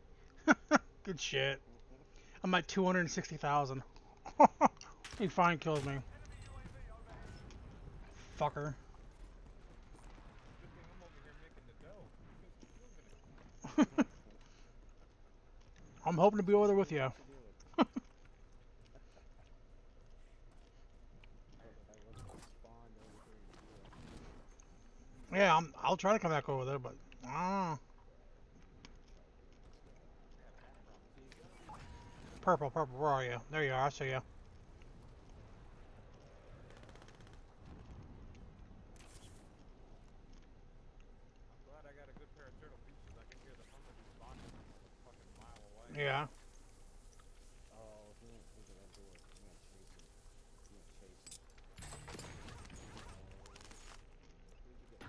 [LAUGHS] Good shit. I'm at 260,000. [LAUGHS] he finally killed me. Fucker. [LAUGHS] I'm hoping to be over there with you. I, I. Yeah, I'm, I'll try to come back over there, but ah, purple, purple. Where are you? There you are. I see you. I'm glad I got a good pair of turtle beaches. I can hear the Hummer responding from a fucking mile away. Yeah. Oh, he went through that door. He went chasing. He went chasing. Oh, where'd you go?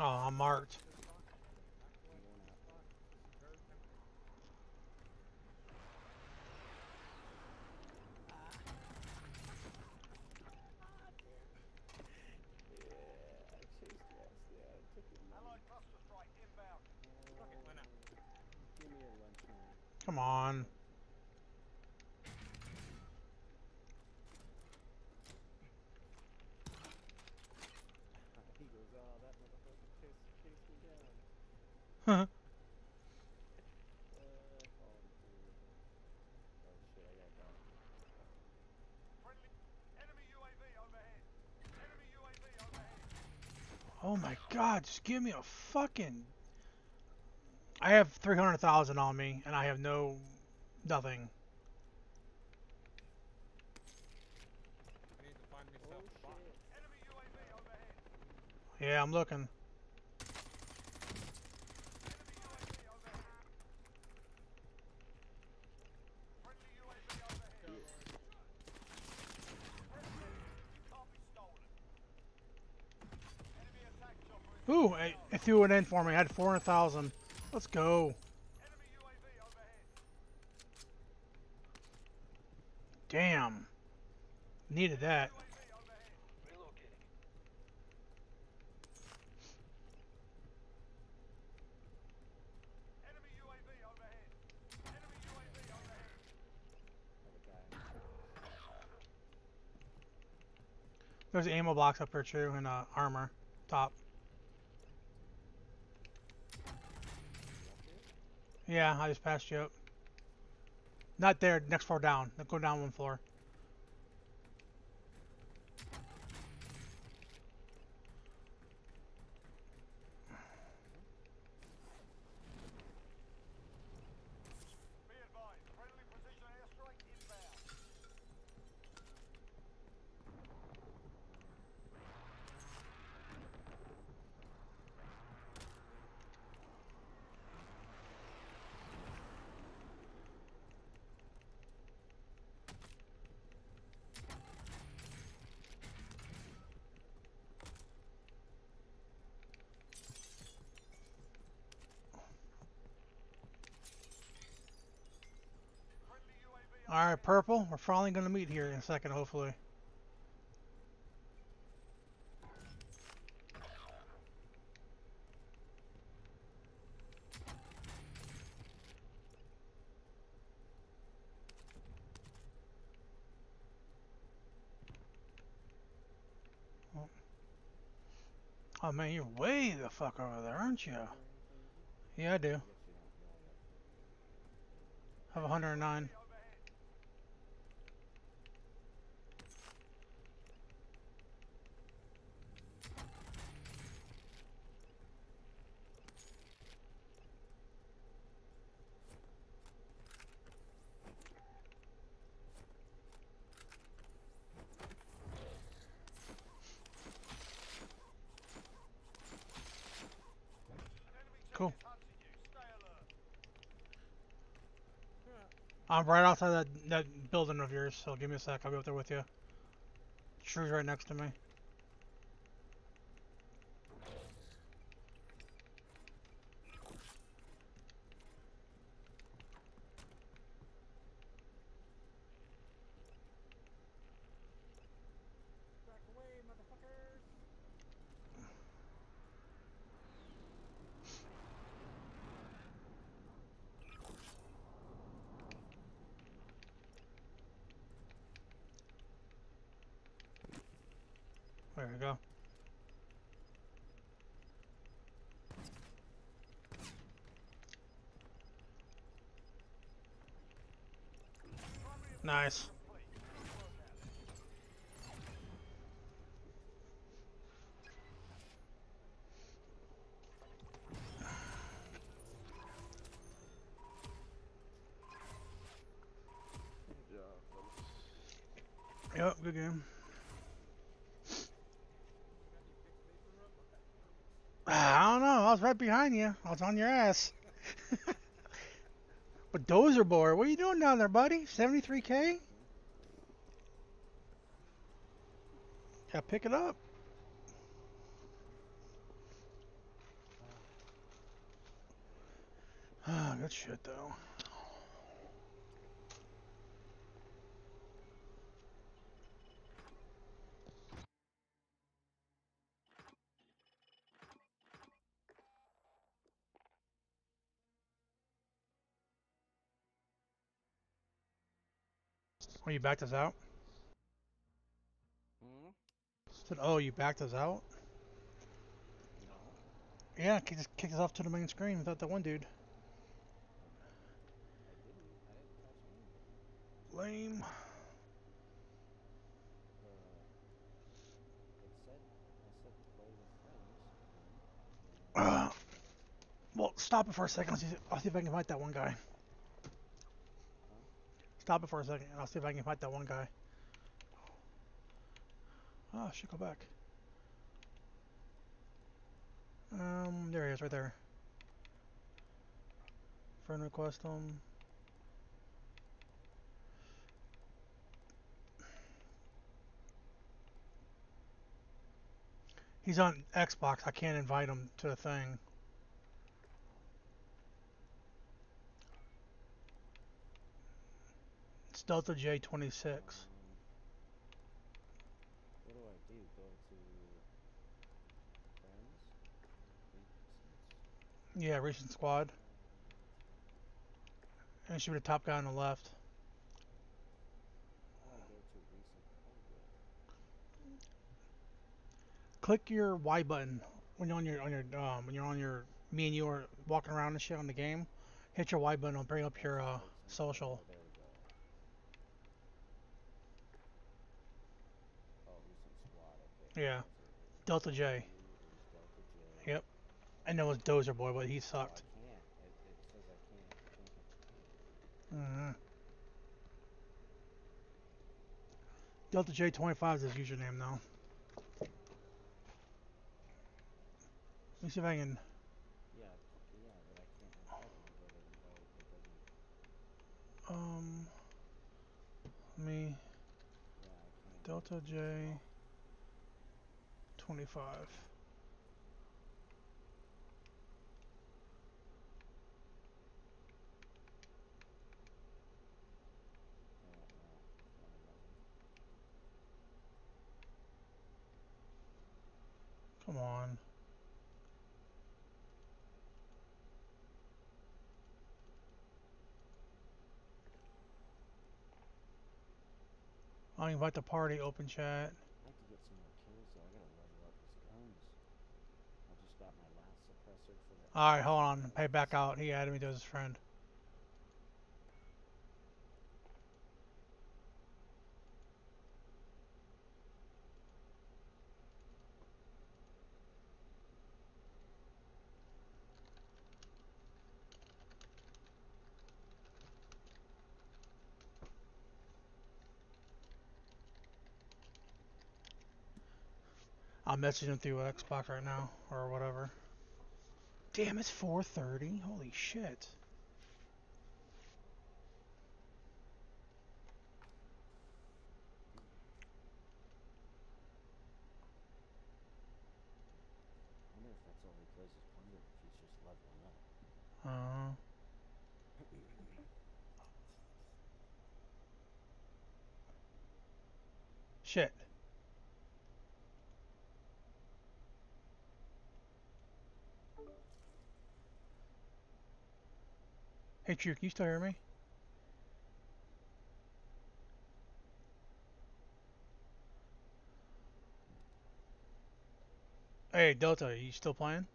Oh, I'm marked. I'm going out. Very tempting. Yeah, I chased that. Yeah, I took it. Allied cluster strike inbound. Fuck it, why not? Give me a lunch man. Come on. He goes, oh, that motherfucker chased, chased me down. Huh. Uh, oh, I'm through with it. Oh shit, I got down. Friendly. Enemy UAV overhead. Enemy UAV overhead. Oh my God! Just give me a fucking. I have 300,000 on me, and I have no, nothing. Oh, yeah, I'm to find Oh myself a spot. shit. Enemy UAV overhead. Yeah, I'm looking. Enemy UAV overhead. Friendly UAV overhead. You can't be stolen. Enemy attack chopper is Ooh, it, it threw it in for me. I had 400,000. Let's go. Damn. Needed that. There's ammo box up here too, and uh, armor top. Yeah, I just passed you up. Not there, next floor down. Go down one floor. Purple. We're finally gonna meet here in a second, hopefully. Oh. Oh man, you're way the fuck over there, aren't you? Yeah, I do. I have 109. I'm right outside that, that building of yours, so give me a sec. I'll be up there with you. Shrew's right next to me. Nice. Yep, good game. [SIGHS] I don't know. I was right behind you. I was on your ass. [LAUGHS] but Dozer Boy, what are you doing down there, buddy? 73k? Yeah, pick it up. [SIGHS] Ah, good shit though. Oh, you backed us out? Hmm? Said, oh, you backed us out? No. Yeah, he just kicked us off to the main screen without that one dude. I didn't. I didn't touch. Lame. It said, I said play with friends. and- Uh, well, stop it for a second. I'll see, I'll see if I can fight that one guy. Stop it for a second, and I'll see if I can fight that one guy. Oh, I should go back. Um, there he is, right there. Friend request him. He's on Xbox. I can't invite him to the thing. Delta J26. Um, what do I do? Go to friends? Yeah, recent squad. And it should be the top guy on the left. How do I go to recent? Good. Click your Y button when you're on your on your um when you're on your me and you are walking around and shit on the game. Hit your Y button. It'll bring up your uh social. Oh, there we go. Oh, recent squad. Okay. Yeah. Delta J. Yep. And then was Dozer Boy, but he sucked. I can't. It, it says I can't. I can't hit the hmm Delta J25 is his username though. Let me see if I can. I. I. It. Um. Me. I. Delta J. 25. I don't know. I don't know. Come on. I'll invite the party, open chat. I have to get some more kills though. I gotta level up these guns. I just got my last suppressor for the. Alright, hold on. Pay back out. He added me to his friend. I'll message him through Xbox right now, or whatever. Damn, it's 4:30. Holy shit. Uh-huh. I wonder if that's all he does is plunder if he's just leveling up. Uh, shit. Hey, Drew, can you still hear me? Hey, Delta, are you still playing?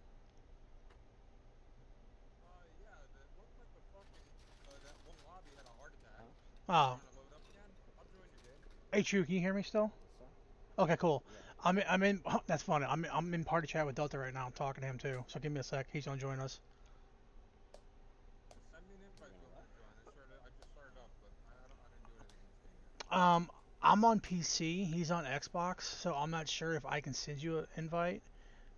Uh, yeah, the, looked like the fucking, uh, that one lobby had a heart attack. Oh. Trying to load up again? I'll join you, dude. Hey, Drew, can you hear me still? Okay, cool. I'm in, I'm in. [LAUGHS] That's funny. I'm I'm in party chat with Delta right now. I'm talking to him too. So give me a sec. He's gonna join us. Send me an invite to him to join. I started, I just started up, but I, I don't, I didn't do anything in this game yet. Um, I'm on PC. He's on Xbox. So I'm not sure if I can send you an invite.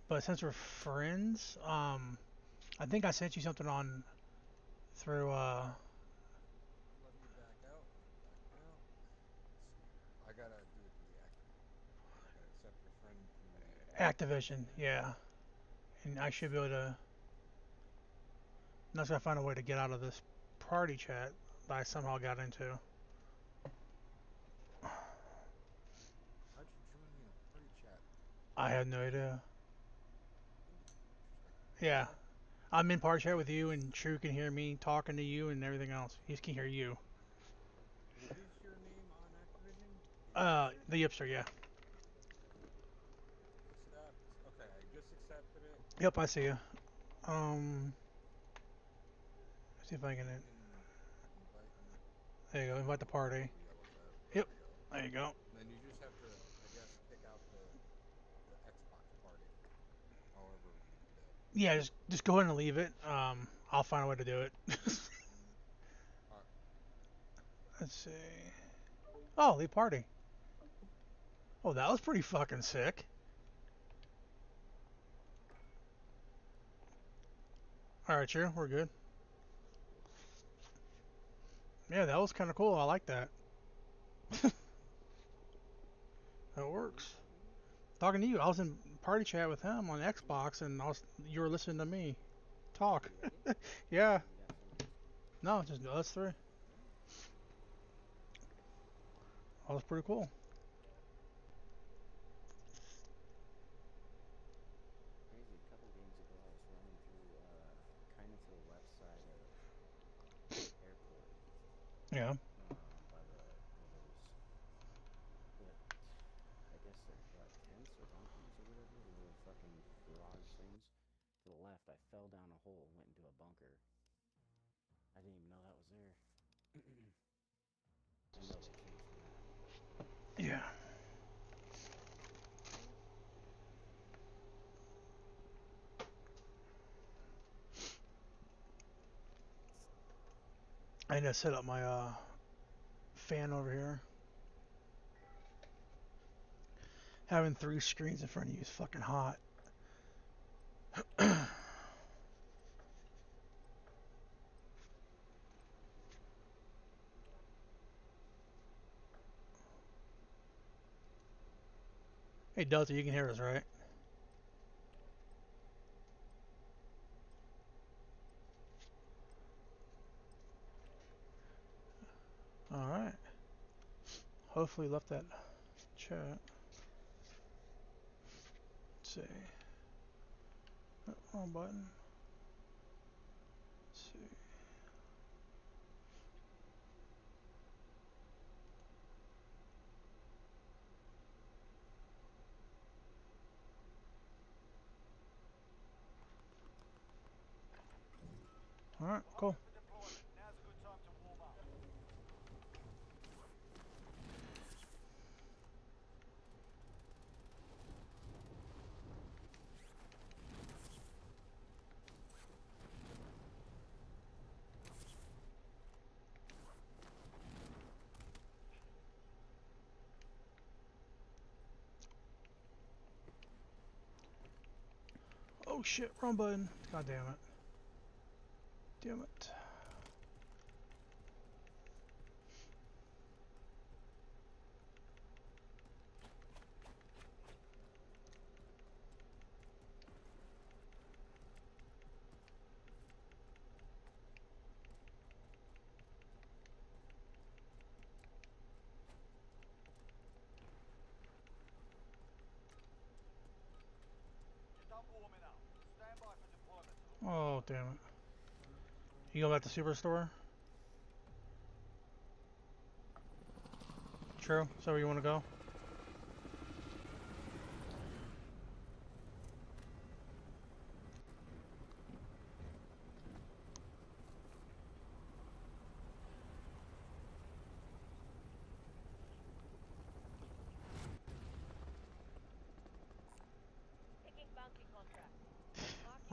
But since we're friends, um, I think I sent you something on through uh. Activision, yeah. And I should be able to. Unless I find a way to get out of this party chat that I somehow got into. How'd you join me in a party chat? I had no idea. Yeah. I'm in party chat with you, and True can hear me talking to you and everything else. He can hear you. What is your name on Activision? Uh, the Yipster, yeah. Okay, I just accepted it. Yep, I see you. Um, see if I can. You can invite me. There you go. Invite the party. The yellow tab. Yep. There we go. There you go. Then you just have to, I guess, pick out the the Xbox party. However you do that. Yeah, just just go ahead and leave it. Um, I'll find a way to do it. [LAUGHS] Let's see. Oh, leave party. Oh, that was pretty fucking sick. Alright, sure, we're good. Yeah, that was kind of cool. I like that. [LAUGHS] that works. Talking to you, I was in party chat with him on Xbox, and I was you were listening to me talk. [LAUGHS] yeah. You got some No, just us three. That was pretty cool. crazy. A couple games ago, I was running through, uh, kind of to the left side of airport, Yeah. um, by the where those, the, I guess they're what tents or bunkers or whatever, the little fucking garage things. To the left, I fell down a hole and went into a bunker. I didn't even know that was there. I know they changed the map. Yeah. I need to set up my uh, fan over here. Having three screens in front of you is fucking hot. [CLEARS THROAT] hey Delta, you can hear us, right? Alright. Hopefully left that chat. Let's see. Oh, wrong button. Let's see. Alright, cool. Shit, wrong button. God damn it. Damn it. You're done warming up. Stand by for deployment to the Oh damn it. You go back to Superstore? True. So where you want to go?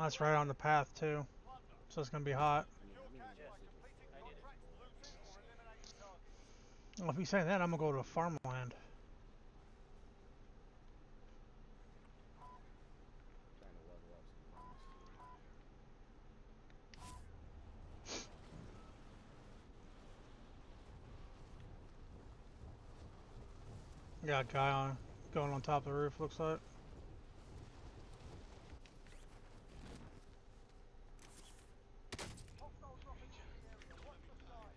That's right on the path too. So it's gonna be hot. Well, if you say that, I'm gonna go to farmland. Got a guy on going on top of the roof. Looks like. Hostile dropping into the area. Watch the sky.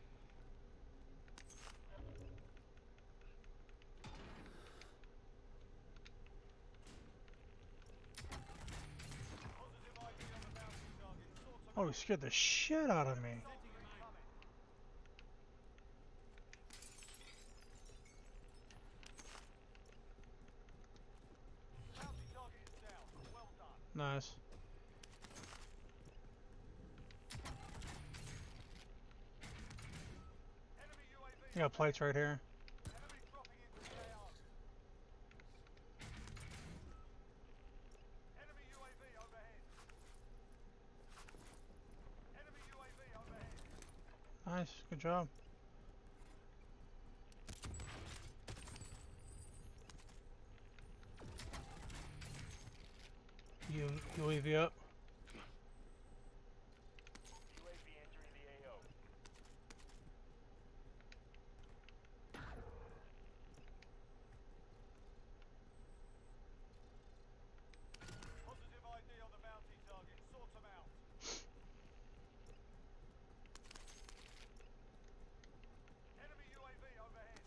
Positive ID on the bounty target. Sort them Oh, he scared the shit out of me. Nice. You got plates right here. Enemy dropping into the AO. Enemy UAV overhead. Enemy UAV overhead. Nice. Good job. You UAV up. UAV entering the AO. Positive ID on the bounty target. Sort them out. Enemy UAV overhead.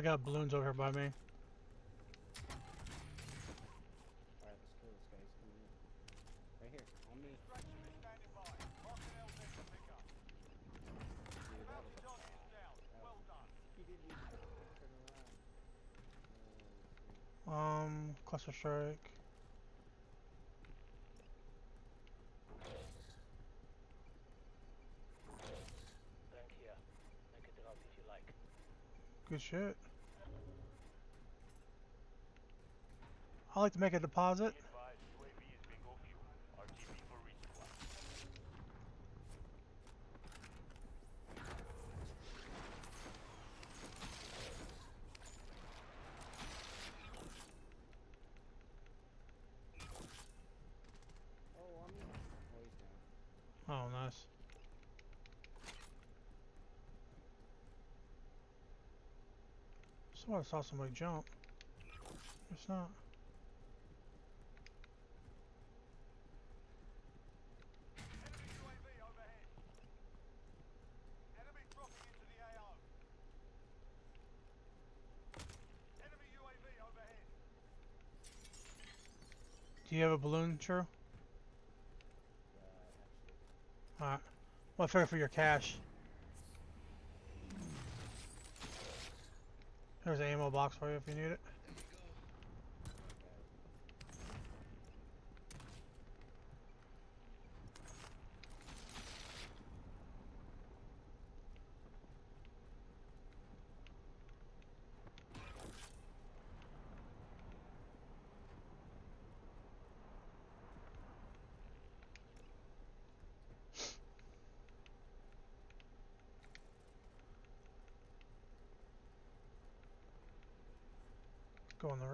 I got balloons over here by me. Alright, let's kill this guy. He's coming in. Right here, on me. Extraction is standing by. Marking LZ for pickup. Dude, that Bounty was a target is down. Well done. He didn't even turn around. Um, cluster strike. Thank you. Make a drop if you like. Good shit. I like to make a deposit. Oh, nice. So I saw somebody jump. It's not. Enemy UAV overhead. Enemy dropping into the AO. Enemy UAV overhead. Do you have a balloon, True? Alright. Well, figure for your cash. There's an ammo box for you if you need it.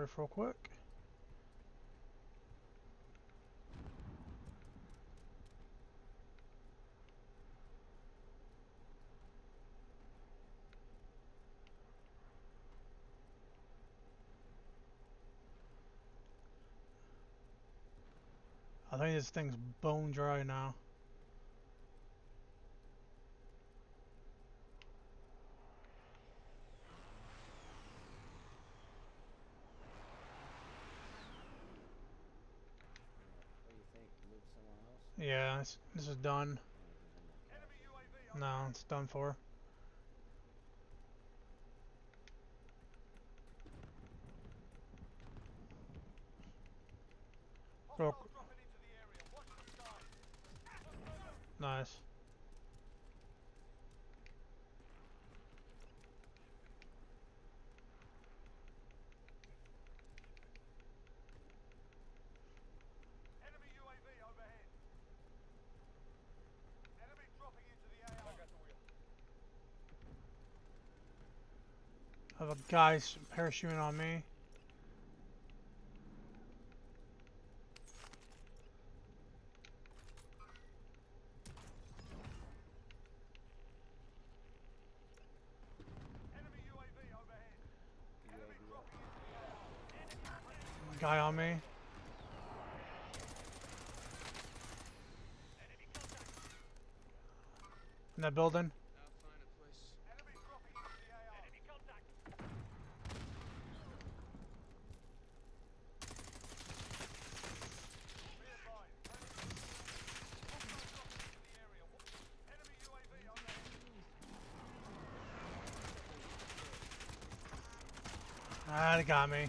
roof real quick. I think this thing's bone dry now. Yeah, this, is done. No, it's done for. Nice. Have a guy's parachuting on me. Guy on me. In that building. got me.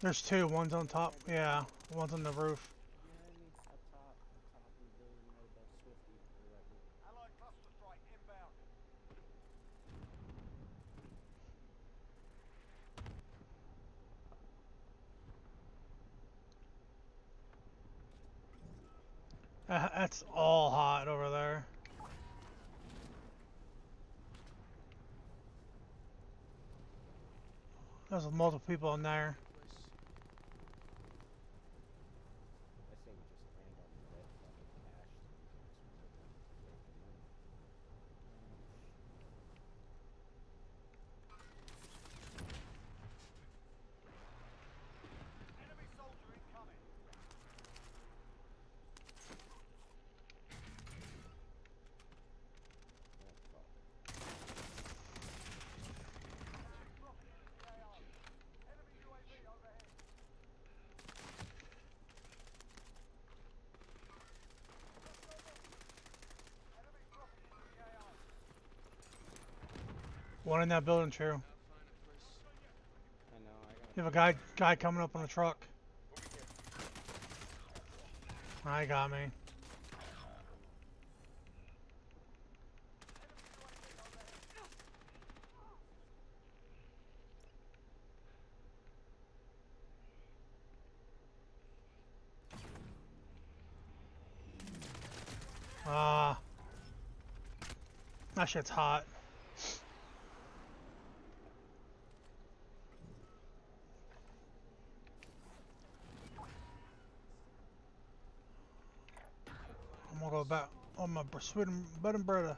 There's two. One's on top. Yeah, one's on the roof. multiple people in there. One in that building too. You have a guy guy coming up on a truck. I got me. Ah. Uh, that shit's hot. my bread and butter.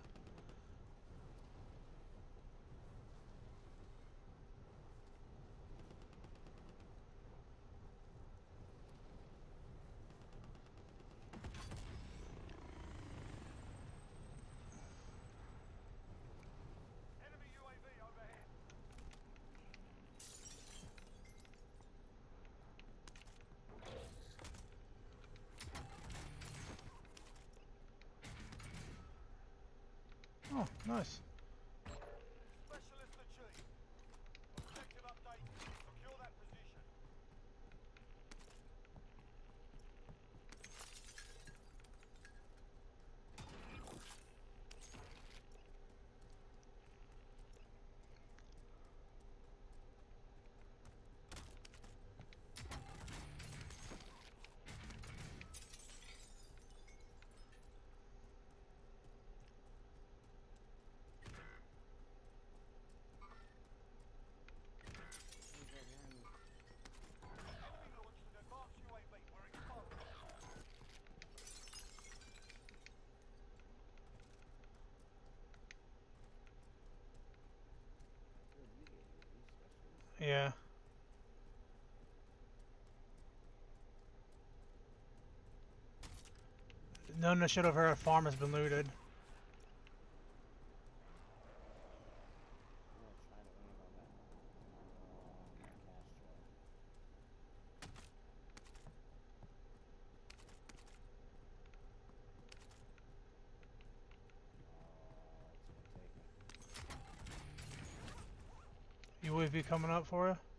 No one should have heard farm has been looted. You would be coming up for you.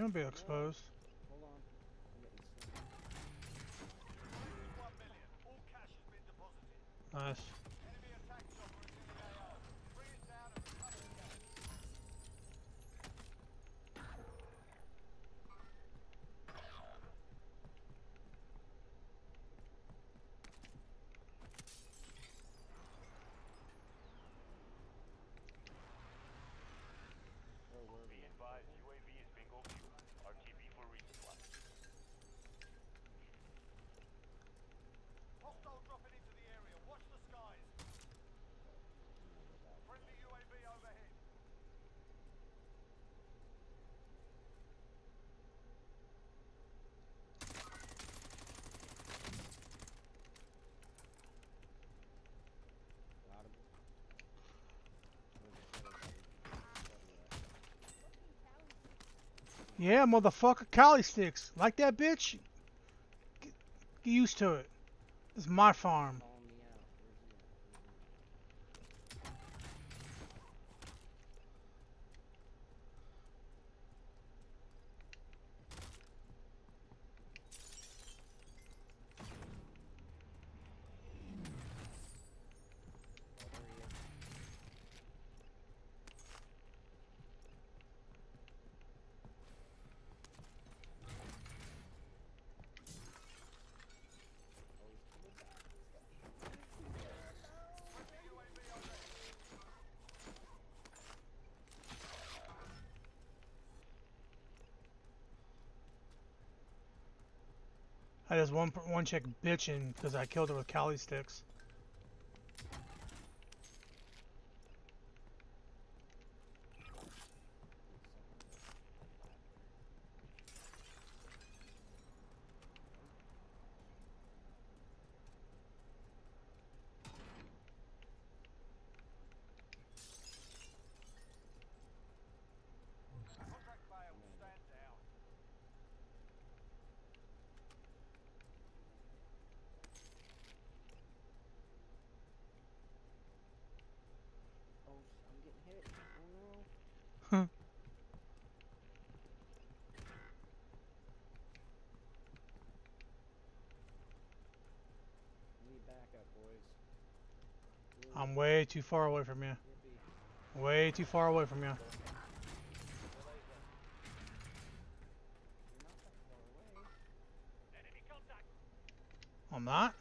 Don't be exposed. Nice. Yeah, motherfucker, Kali sticks. Like that bitch? Get used to it. It's my farm. has one one chick bitching because I killed her with Kali sticks. I'm way too far away from you. Way too far away from you. I'm not?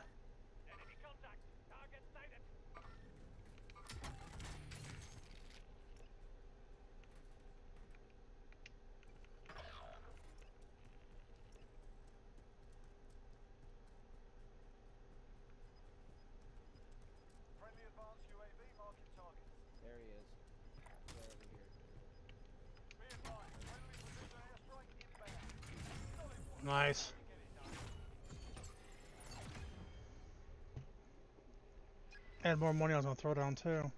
more money, I was gonna throw down too.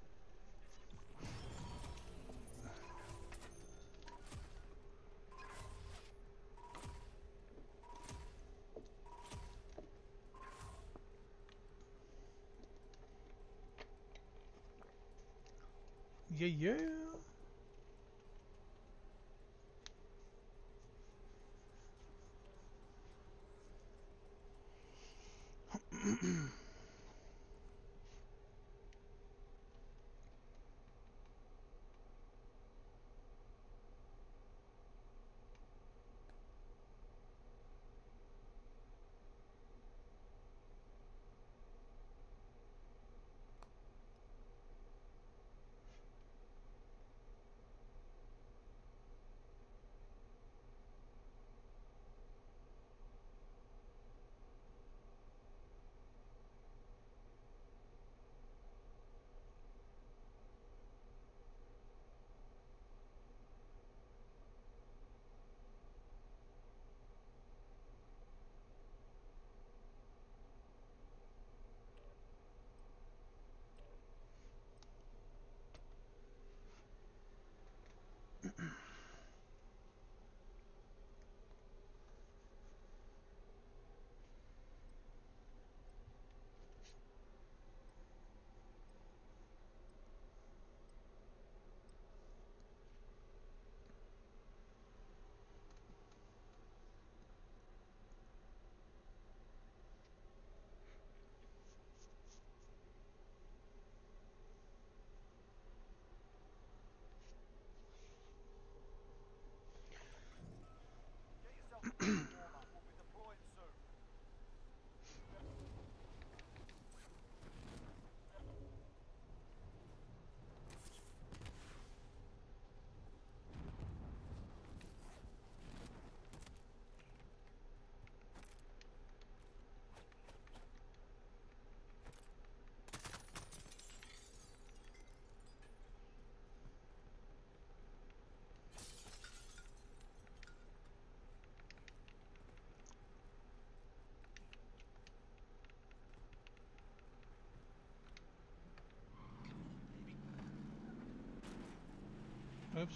Oops.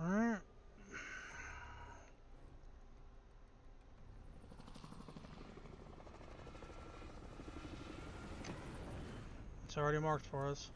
Alright. It's already marked for us.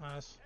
Nice.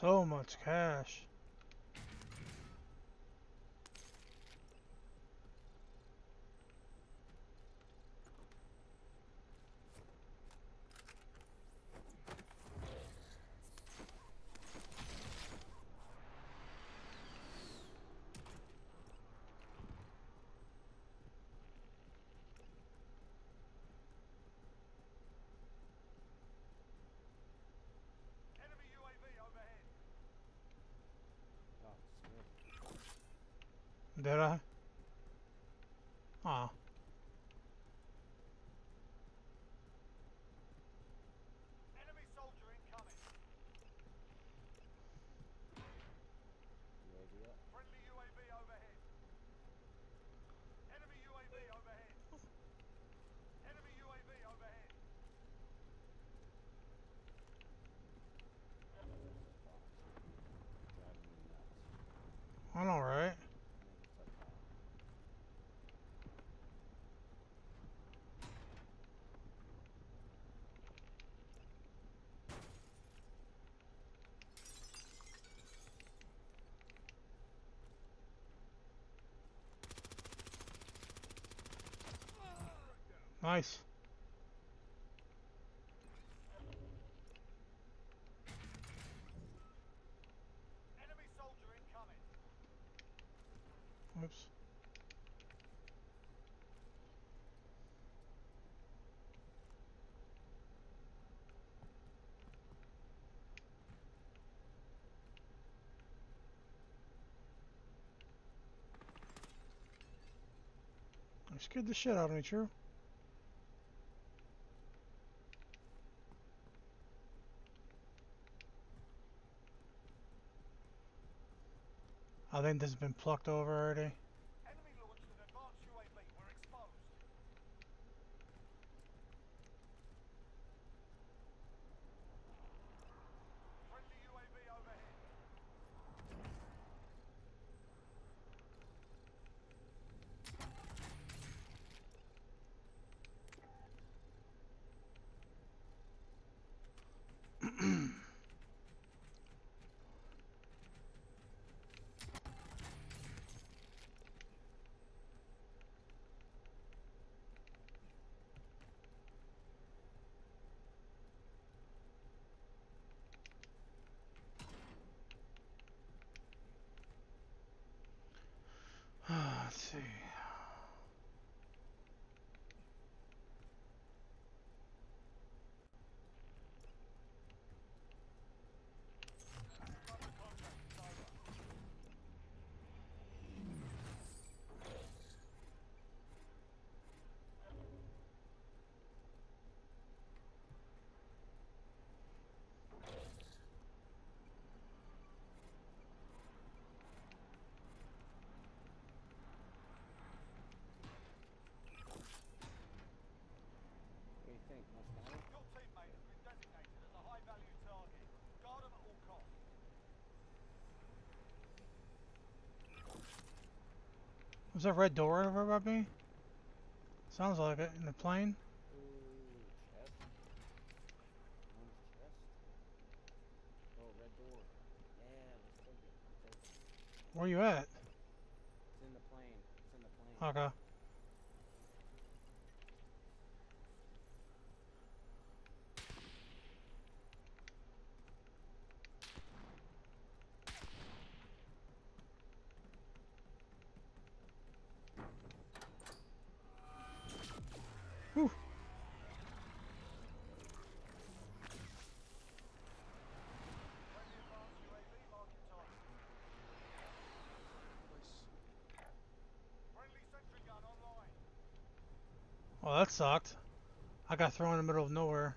so much cash. there are Nice. Oops. I scared the shit out of me, true. think this has been plucked over already. Was that red door over by me? Sounds like it, in the plane. Where you at? It's in the plane. It's in the plane. Okay. sucked. I got thrown in the middle of nowhere.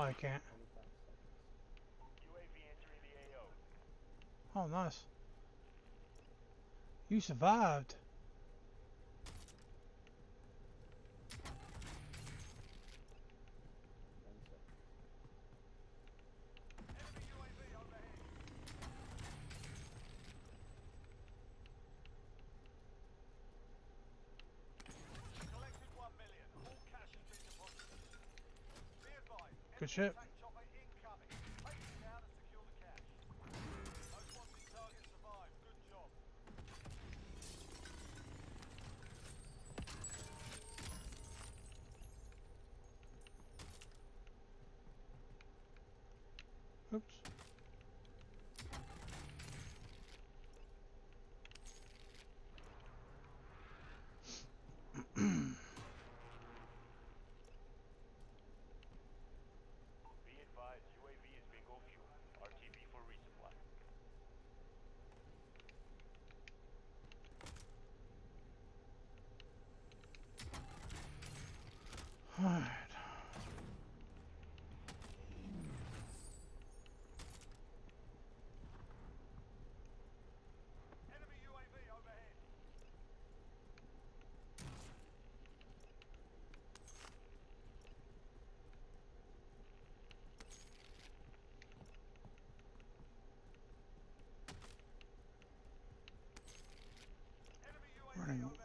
Oh, I can't. Oh, nice. You survived. ship.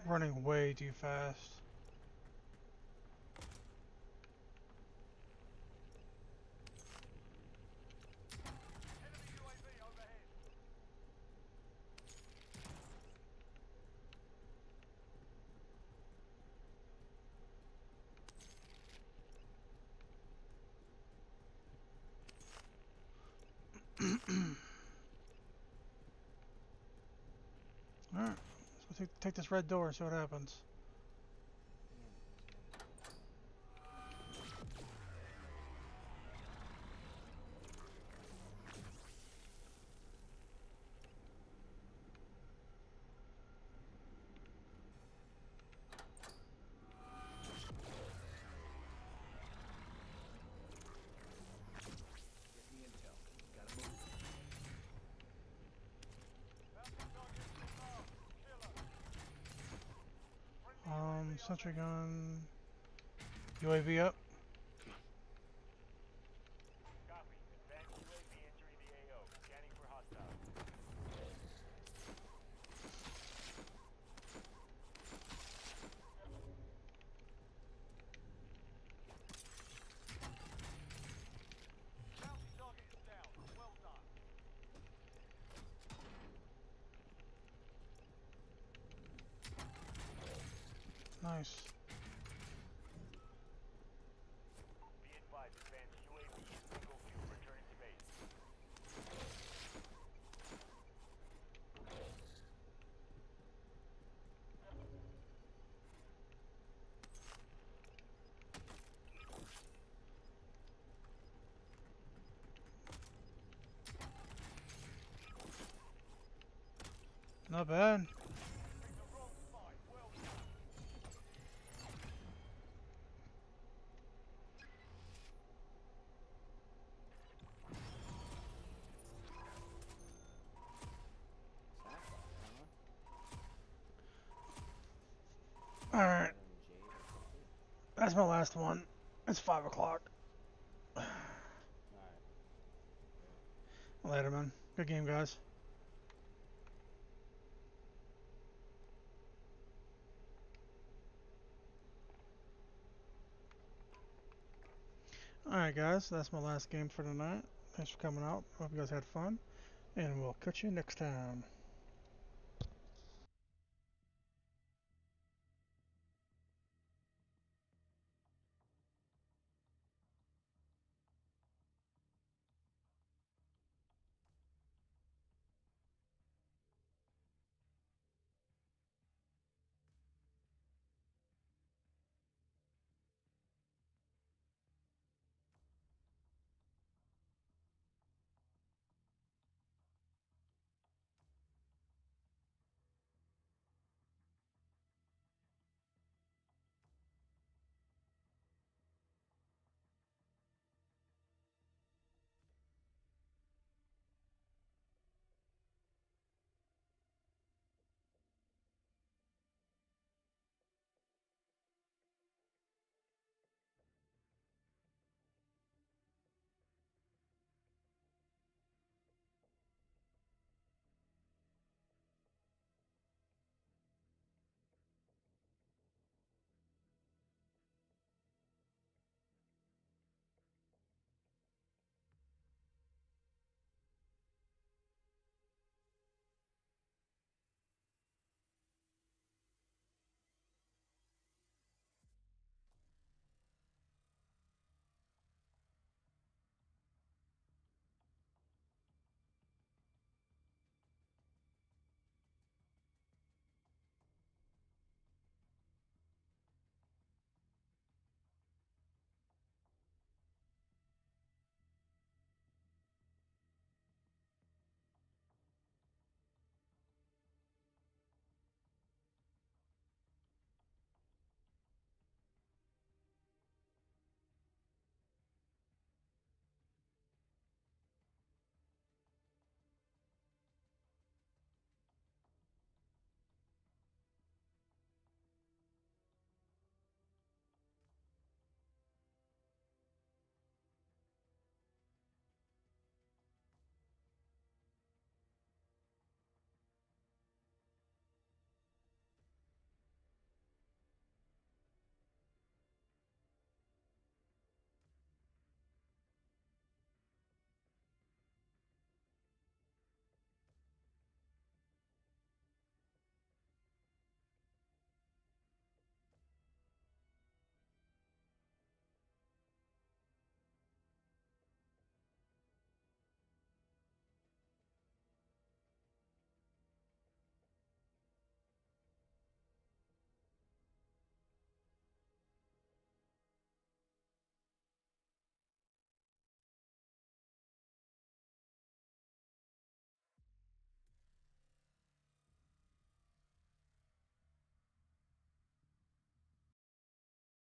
Running way too fast. Enemy UAV overhead. Alright, let's go take, this red door and see what happens. Get the intel. Gotta move. Bounty target is marked. Killer. Um, sentry gun. UAV up. Copy. Advanced UAV entering the AO. Scanning for hostiles. Bounty target is down. Well done. Nice. Be advised, advanced UAV is single fuel returning to base. Not bad. Picked the wrong side. Well done. Sounds like, huh? Alright, that's my last one. It's 5 o'clock. [SIGHS] Later, man. Good game, guys. Guys. That's my last game for tonight. Thanks for coming out. Hope you guys had fun. And we'll catch you next time.